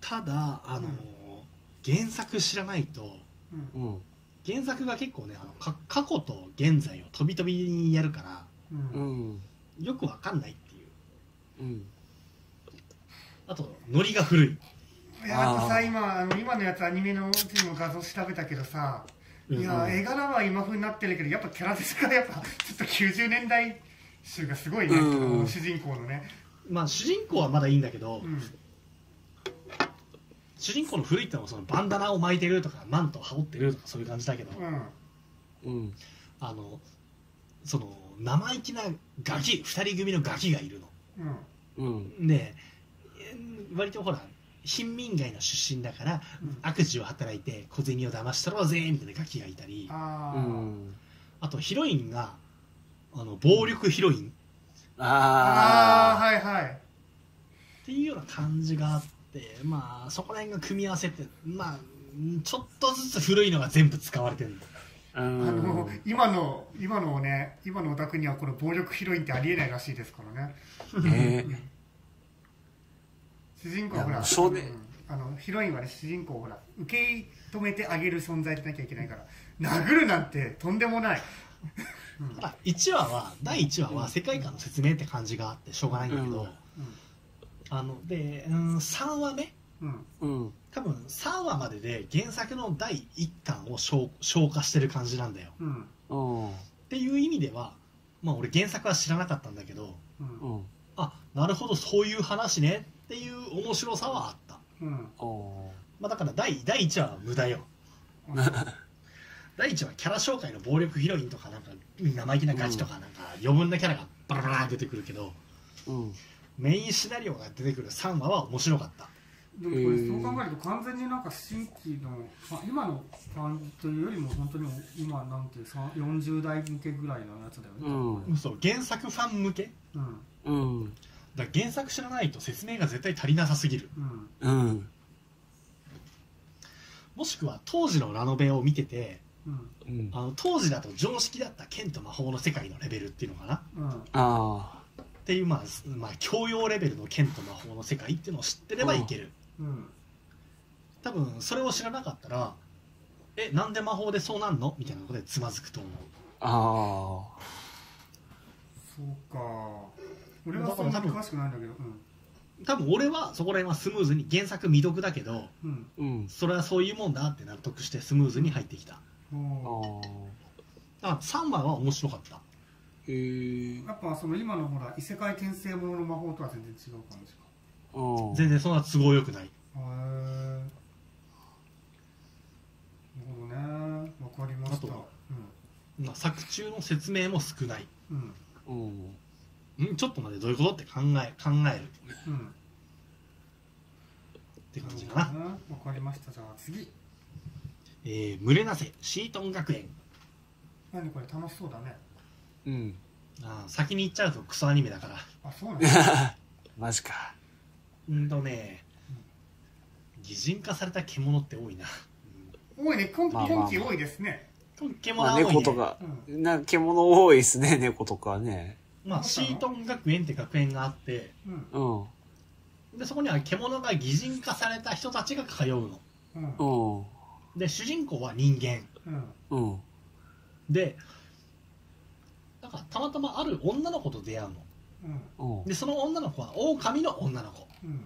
ただあの、うん原作知らないとうんあ。うん。原作が結構ねあのか過去と現在を飛び飛びにやるからうん。うん。よくわかんないっていう。うん。あとノリが古い、いやあとさ今あの今のやつアニメのの画像調べたけどさいやうん。絵柄は今風になってるけどやっぱキャラデザがやっぱちょっと90年代集がすごいね、うん。主人公のね、まあ主人公はまだいいんだけど、うん、主人公の古いってのはそのバンダナを巻いてるとかマントを羽織ってるとかそういう感じだけど、うん。うん。あのその生意気なガキ2人組のガキがいるうん。うん。のでえー割とほら貧民街の出身だから、うん。悪事を働いて小銭を騙したろうぜみたいなガキがいたりああー、うん。とヒロインがあの暴力ヒロイン。あー。あはいはい。っていうような感じがあってまあそこら辺が組み合わせてまあうんちょっとずつ古いのが全部使われてるんだあ。のん。今の今のね今のお宅にはこの暴力ヒロインってありえないらしいですからねえ主人公はほらあのヒロインはね主人公をほら受け止めてあげる存在でなきゃいけないから殴るなんてとんでもないあ1話は第1話は世界観の説明って感じがあってしょうがないんだけど、うんあので、うん、3話目。うん。うん。多分3話までで原作の第1巻を消消化してる感じなんだよ。うん。うん。っていう意味ではまあ俺原作は知らなかったんだけどうん。うん。あなるほどそういう話ね。っていう面白さはあった、うん。おまあ、だから第第1話は無駄よ。第1話キャラ紹介の暴力ヒロインとかなんか生意気なガチとかなんか余分なキャラがバラバラ出てくるけど。うん。メインシナリオが出てくる3話は面白かった。でもこれそう考えると完全になんか新規の、まあ、今の感じというよりも本当に今なんていうさ40代向けぐらいのやつだよね。うん。そう原作ファン向け。うん。うん。だから原作知らないと説明が絶対足りなさすぎる。うん。うん。もしくは当時のラノベを見ててうん。うん。あの当時だと常識だった剣と魔法の世界のレベルっていうのかな。うん。ああ。っていうまあ、まあ、教養レベルの剣と魔法の世界っていうのを知ってればいける。うん。多分それを知らなかったらえなんで魔法でそうなんの？みたいなことでつまずくと思う。ああ。そうか。俺はそんなに詳しくないんだけど。多分俺はそこら辺はスムーズに原作未読だけどうん。うん。うん。それはそういうもんだって納得してスムーズに入ってきた。おあー。あ。あ3話は面白かったやっぱその今のほら異世界転生ものの魔法とは全然違う感じか。全然そんな都合よくない。へえなるほどね。わかりました。あとまあ、作中の説明も少ない。うん。うん。うん。んちょっと待ってどういうことって考え考える。うん。って感じかな、わかりました。じゃあ次。えー、群れなせシートン学園。何これ楽しそうだねうん。あー先に言っちゃうとクソアニメだから。あそうなんだ。マジか。うんとね擬人化された獣って多いな、多いね。今まあまあまあ。今期多いですね。うん、獣ま多い、ね、猫とか、うな獣多いですね、猫とかね。まあ、シートン学園って学園があって。うん。うん。でそこには獣が擬人化された人たちが通うの。うん。うん。で主人公は人間。うん。うん。でかたまたまある女の子と出会うのうんうん。でその女の子は狼の女の子うん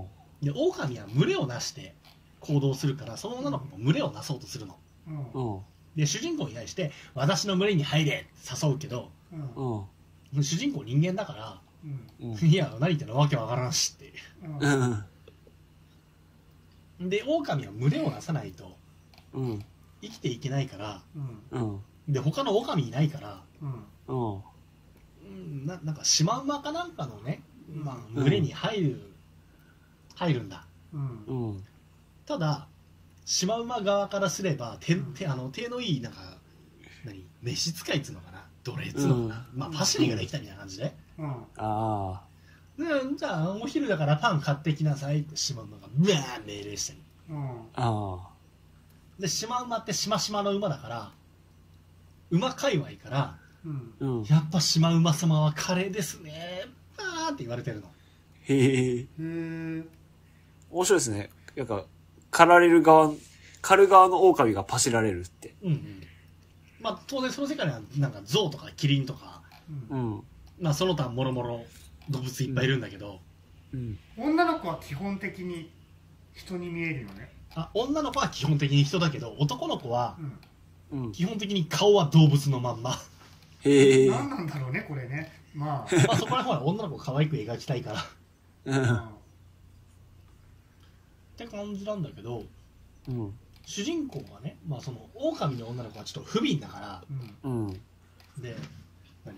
うん。で狼は群れをなして行動するからその女の子も群れをなそうとするのうんうん。で主人公に対して「私の群れに入れ!」って誘うけどうんうん。主人公人間だからうんうん。いや何言ってんのわけわからんしってうんうん。で狼は群れをなさないとうん。生きていけないからうんうん。で他の狼いないからうんうん。うんななんかシマウマかなんかのね、まあ、群れに入る、入るんだ。うん。うん。ただシマウマ側からすれば手手あの手のいいなんか何召使いっつうのかな。奴隷っつうのかな、まあパシリができたみたいな感じで、うん。あでじゃあお昼だからパン買ってきなさいってシマウマがブワーン命令したりうん。あ。あでシマウマってしましまの馬だから馬界隈からうん。やっぱシマウマ様はカレーですねパーって言われてるのへえ。へえ面白いですね。なんか、狩られる側、狩る側の狼がパシられるって。うんうんまあ当然その世界にはなんか象とかキリンとかううんん。まあその他もろもろ動物いっぱいいるんだけど、うん。女の子は基本的に人に見えるよねあ女の子は基本的に人だけど男の子は。基本的に顔は動物のまんまへえ。何なんだろうねこれねまあまあそこら辺は女の子を可愛く描きたいからっうん。て感じなんだけどうん。主人公はね、まあ、その狼の女の子はちょっと不憫だからうんうん。で何？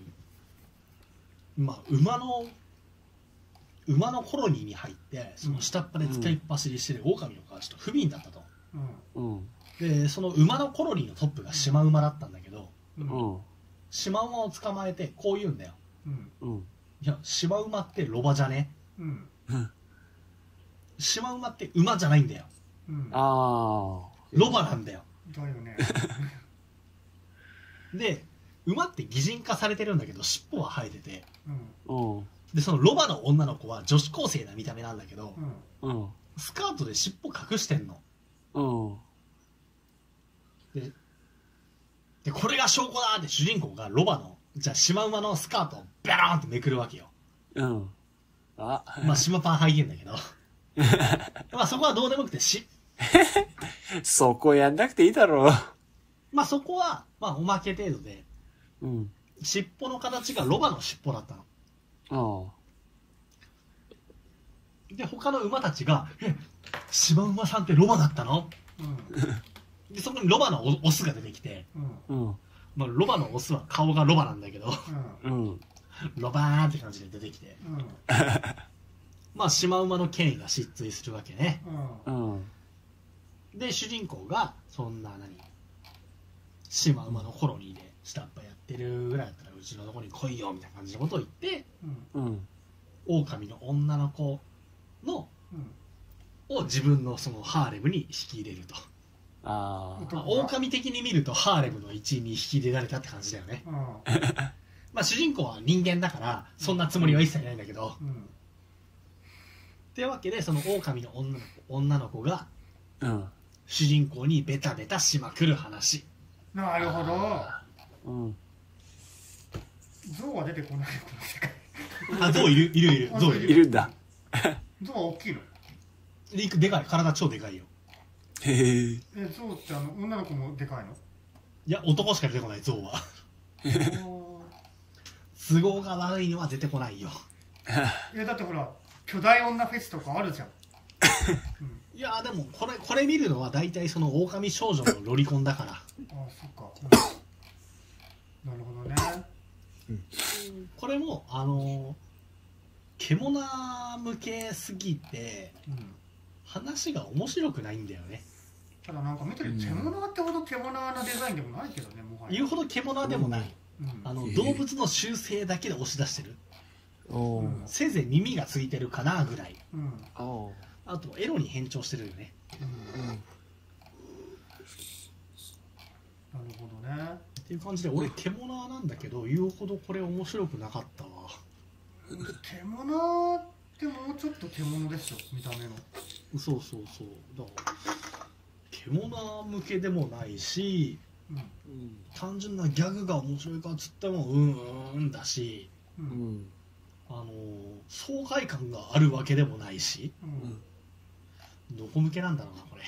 まあ馬の馬のコロニーに入ってその下っ端で使いっ走りしてる狼の子はちょっと不憫だったとうんうん。でその馬のコロニーのトップがシマウマだったんだけどうんうん。シマウマを捕まえてこう言うんだようんうん。いやシマウマってロバじゃね？うんシマウマって馬じゃないんだようんああ。ロバなんだよだよね で馬って擬人化されてるんだけど尻尾は生えててうんうん。でそのロバの女の子は女子高生な見た目なんだけどうんうん。スカートで尻尾隠してんの。うん。で、これが証拠だって主人公がロバの、じゃあシマウマのスカートをベローンってめくるわけよ。うん。あ、まあ、シマパン履いてんだけど。まあ、そこはどうでもよくて、し、そこやんなくていいだろまあ、そこは、まあ、おまけ程度で、う。うん。尻尾の形がロバの尻尾だったの。あで、他の馬たちが、え、シマウマさんってロバだったの？うんで、そこにロバのオオスが出てきて、うんうん。まあ、ロバのオスは顔がロバなんだけど、うんうん。ロバーンって感じで出てきて、うんまあ、シマウマの権威が失墜するわけね。うんうん。で、主人公が、そんな何、シマウマのコロニーで下っ端やってるぐらいだったら、うちのとこに来いよ、みたいな感じのことを言って、うんうん。狼の女の子の、うんを自分のそのハーレムに引き入れると。ああ。まあ、狼的に見るとハーレムの一員に引き入れられたって感じだよね。うん まあ主人公は人間だから、そんなつもりは一切ないんだけど。うんってわけで、その狼の女の子女の子がうん。主人公にベタベタしまくる話。なるほどうん。象は出てこないこの世界あ、ゾウいる、いるいる、ゾウいる。いるんだ。象は大きいの？ででかい、体超でかいよ。へえ。え象ってあの女の子もでかいの？いや、男しか出てこない、ゾウは。お 都合が悪いのは出てこないよ。ー いやだってほら巨大女フェスとかあるじゃん いや、でも、これ、これ見るのは大体その狼少女のロリコンだから。あそっか、うんなるほどねこれも、あのー、獣向けすぎて、うん話が面白くないんだよね。ただなんか見てる獣ってほど獣なデザインでもないけどねもはや言うほど獣でもない。うんあの、へえ動物の習性だけで押し出してる。おーうんせいぜい耳がついてるかなぐらい。うんうんおーあと、エロに変調してるよね。なるほどねっていう感じで、俺、獣なんだけど、言うほどこれ面白くなかったわ。獣ってもうちょっと獣でしょ見た目のそうそうそう。だから、獣向けでもないし、うんうん。単純なギャグが面白いかっつっても、うんうんだし、ううんん。あのー爽快感があるわけでもないし、うんどこ向けなんだろうな、これ。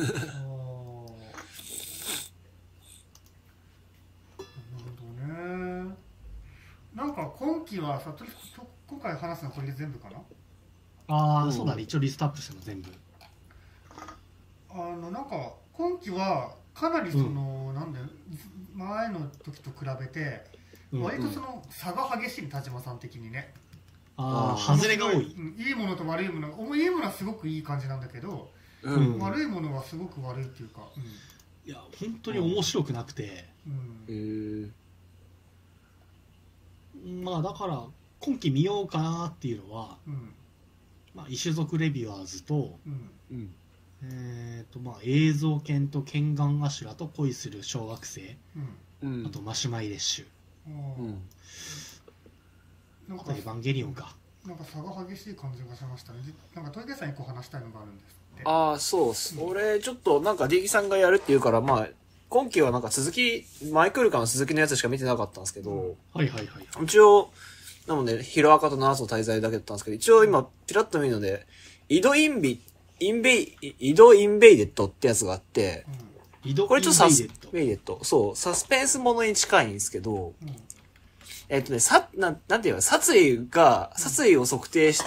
なるほどねなんか今期はさとりと今回話すのはこれで全部かな？ああ、うんそうだね。一応リストアップしてるの全部。あのなんか今期はかなりその、なんだよ前の時と比べて、うん割とその差が激しい田島さん的にね。ああ、外れが多い。うんいいものと悪いものがいいものはすごくいい感じなんだけど、うん。悪いものはすごく悪いっていうかいや、本当に面白くなくて、うん、へうん。え。まあだから、今期見ようかなっていうのは、うん。まあ、異種族レビュアーズと、うん。うん。えっ、と、まあ、映像犬とケンガンアシュラと恋する小学生、うんうん。あとマシュマイレッシュ、うん。なんかあとエヴァンゲリオンか。なんか差が激しい感じがしましたねでなんか鳥毛さん一個話したいのがあるんですってああ、そうっす。俺、ちょっとなんか D さんがやるって言うから、まあ、今期はなんか続き、前クールからの続きのやつしか見てなかったんですけど、はいはいはい。一応、なので、ヒロアカと七つの大罪だけだったんですけど、一応今、ピラッと見るので、イドインビ、インベイ、イド INVADED ってやつがあって、イドこれちょっとサスインベイデッド。そう、サスペンスものに近いんですけど、うん。えっとね、さ、なん、なんていうの、殺意が、殺意を測定し、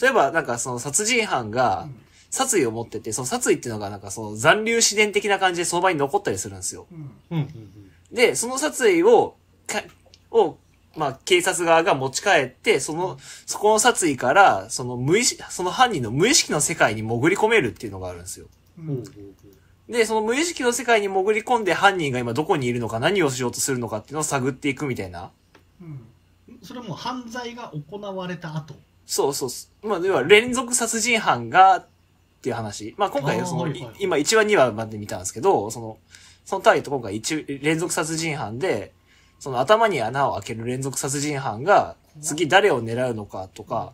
例えばなんかその殺人犯が、殺意を持ってて、その殺意っていうのがなんかその残留思念的な感じでその場に残ったりするんですよ。うん。うんうんうん。で、その殺意を、か、を、まあ、警察側が持ち帰って、その、そこの殺意から、その無意識、その犯人の無意識の世界に潜り込めるっていうのがあるんですよ。うんで、その無意識の世界に潜り込んで犯人が今どこにいるのか何をしようとするのかっていうのを探っていくみたいな。うんうそれも犯罪が行われた後。そうそう。まあ、要は連続殺人犯が、っていう話。まあ、今回その、はいはいはい今1話2話まで見たんですけど、その、そのターゲット今回一連続殺人犯で、その頭に穴を開ける連続殺人犯が、次誰を狙うのかとか、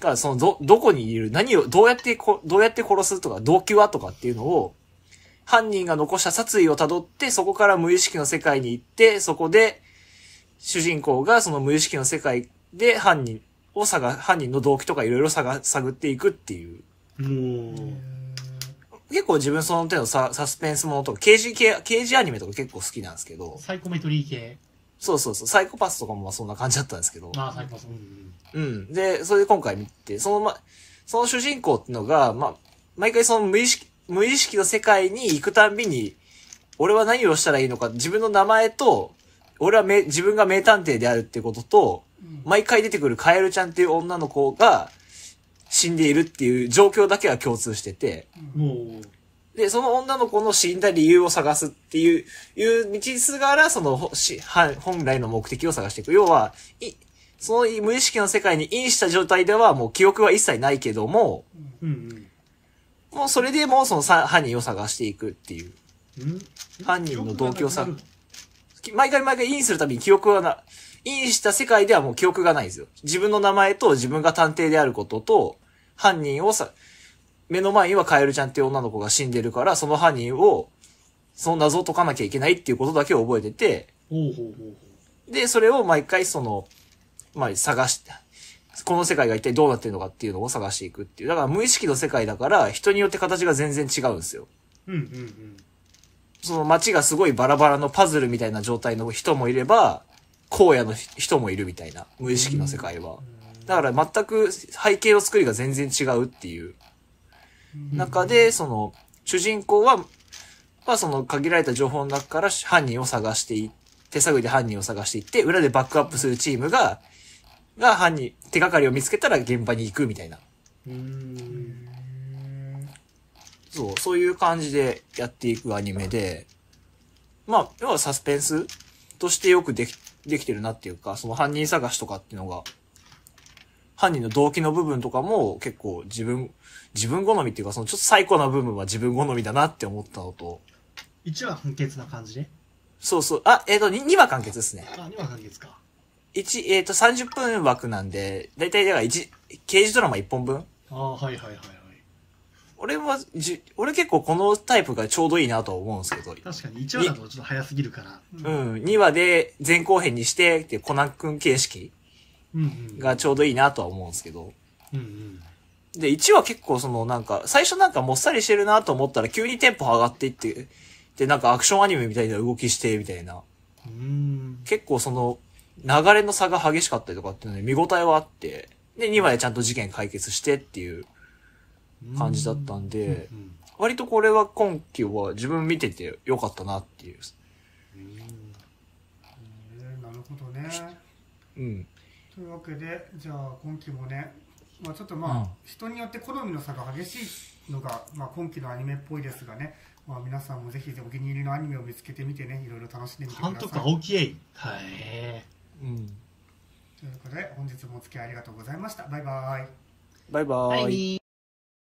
が、その、ど、どこにいる、何を、どうやってこ、どうやって殺すとか、動機はとかっていうのを、犯人が残した殺意を辿って、そこから無意識の世界に行って、そこで、主人公がその無意識の世界で犯人を探、犯人の動機とかいろいろ探、探っていくっていう。もう、結構自分その手のササスペンスものとか、刑事系、刑事アニメとか結構好きなんですけど、サイコメトリー系？そうそうそう、サイコパスとかもまあそんな感じだったんですけど、まあ、サイコパス。うんうん。うん。で、それで今回見て、そのま、その主人公っていうのが、まあ、毎回その無意識、無意識の世界に行くたんびに、俺は何をしたらいいのか、自分の名前と、俺はめ自分が名探偵であるってことと、毎回出てくるカエルちゃんっていう女の子が死んでいるっていう状況だけは共通してて、で、その女の子の死んだ理由を探すっていう、いう道すがら、その、ほしは本来の目的を探していく。要は、い、その無意識の世界にインした状態ではもう記憶は一切ないけども、うんもうそれでもうそのさ犯人を探していくっていう。うん。ん犯人の動機をさ毎回毎回インするたびに記憶はな、インした世界ではもう記憶がないんですよ。自分の名前と自分が探偵であることと、犯人をさ、目の前にはカエルちゃんっていう女の子が死んでるから、その犯人を、その謎を解かなきゃいけないっていうことだけを覚えてて、で、それを毎回その、まあ探して、この世界が一体どうなってるのかっていうのを探していくっていう。だから無意識の世界だから、人によって形が全然違うんですよ。う。うんうんうん。その街がすごいバラバラのパズルみたいな状態の人もいれば、荒野の人もいるみたいな、無意識の世界は。だから全く背景の作りが全然違うっていう。中で、その、主人公は、まあその限られた情報の中から犯人を探してい手探りで犯人を探していって、裏でバックアップするチームが、が犯人、手がかりを見つけたら現場に行くみたいな。そう、そういう感じでやっていくアニメで、まあ、要はサスペンスとしてよくでき、できてるなっていうか、その犯人探しとかっていうのが、犯人の動機の部分とかも結構自分、自分好みっていうか、そのちょっと最高な部分は自分好みだなって思ったのと、1話完結な感じね。そうそう、あ、えっ、と、2, 話完結ですね。あ、2話完結か。1、えっ、と、30分枠なんで、だいたいだから1、刑事ドラマ1本分？ああ、はいはいはいはい。俺は、じ、俺結構このタイプがちょうどいいなとは思うんですけど、確かに1話だとちょっと早すぎるから。うん、2話で前後編にして、ってコナン君形式うんうん。がちょうどいいなとは思うんですけど。うんうん。で、1話結構そのなんか、最初なんかもっさりしてるなと思ったら急にテンポ上がっていって、で、なんかアクションアニメみたいな動きして、みたいな。うーん。結構その、流れの差が激しかったりとかっていうので見応えはあって、で、2話でちゃんと事件解決してっていう感じだったんで、うん割とこれは今期は自分見ててよかったなっていう。えーなるほどねうん。というわけでじゃあ今期もね、まあ、ちょっとまあ、うん人によって好みの差が激しいのが、まあ、今期のアニメっぽいですがね、まあ、皆さんもぜひお気に入りのアニメを見つけてみてねいろいろ楽しんでみてください監督青木栄はい。うん。ということで本日もお付き合いありがとうございましたバイバイバイバーイ。はい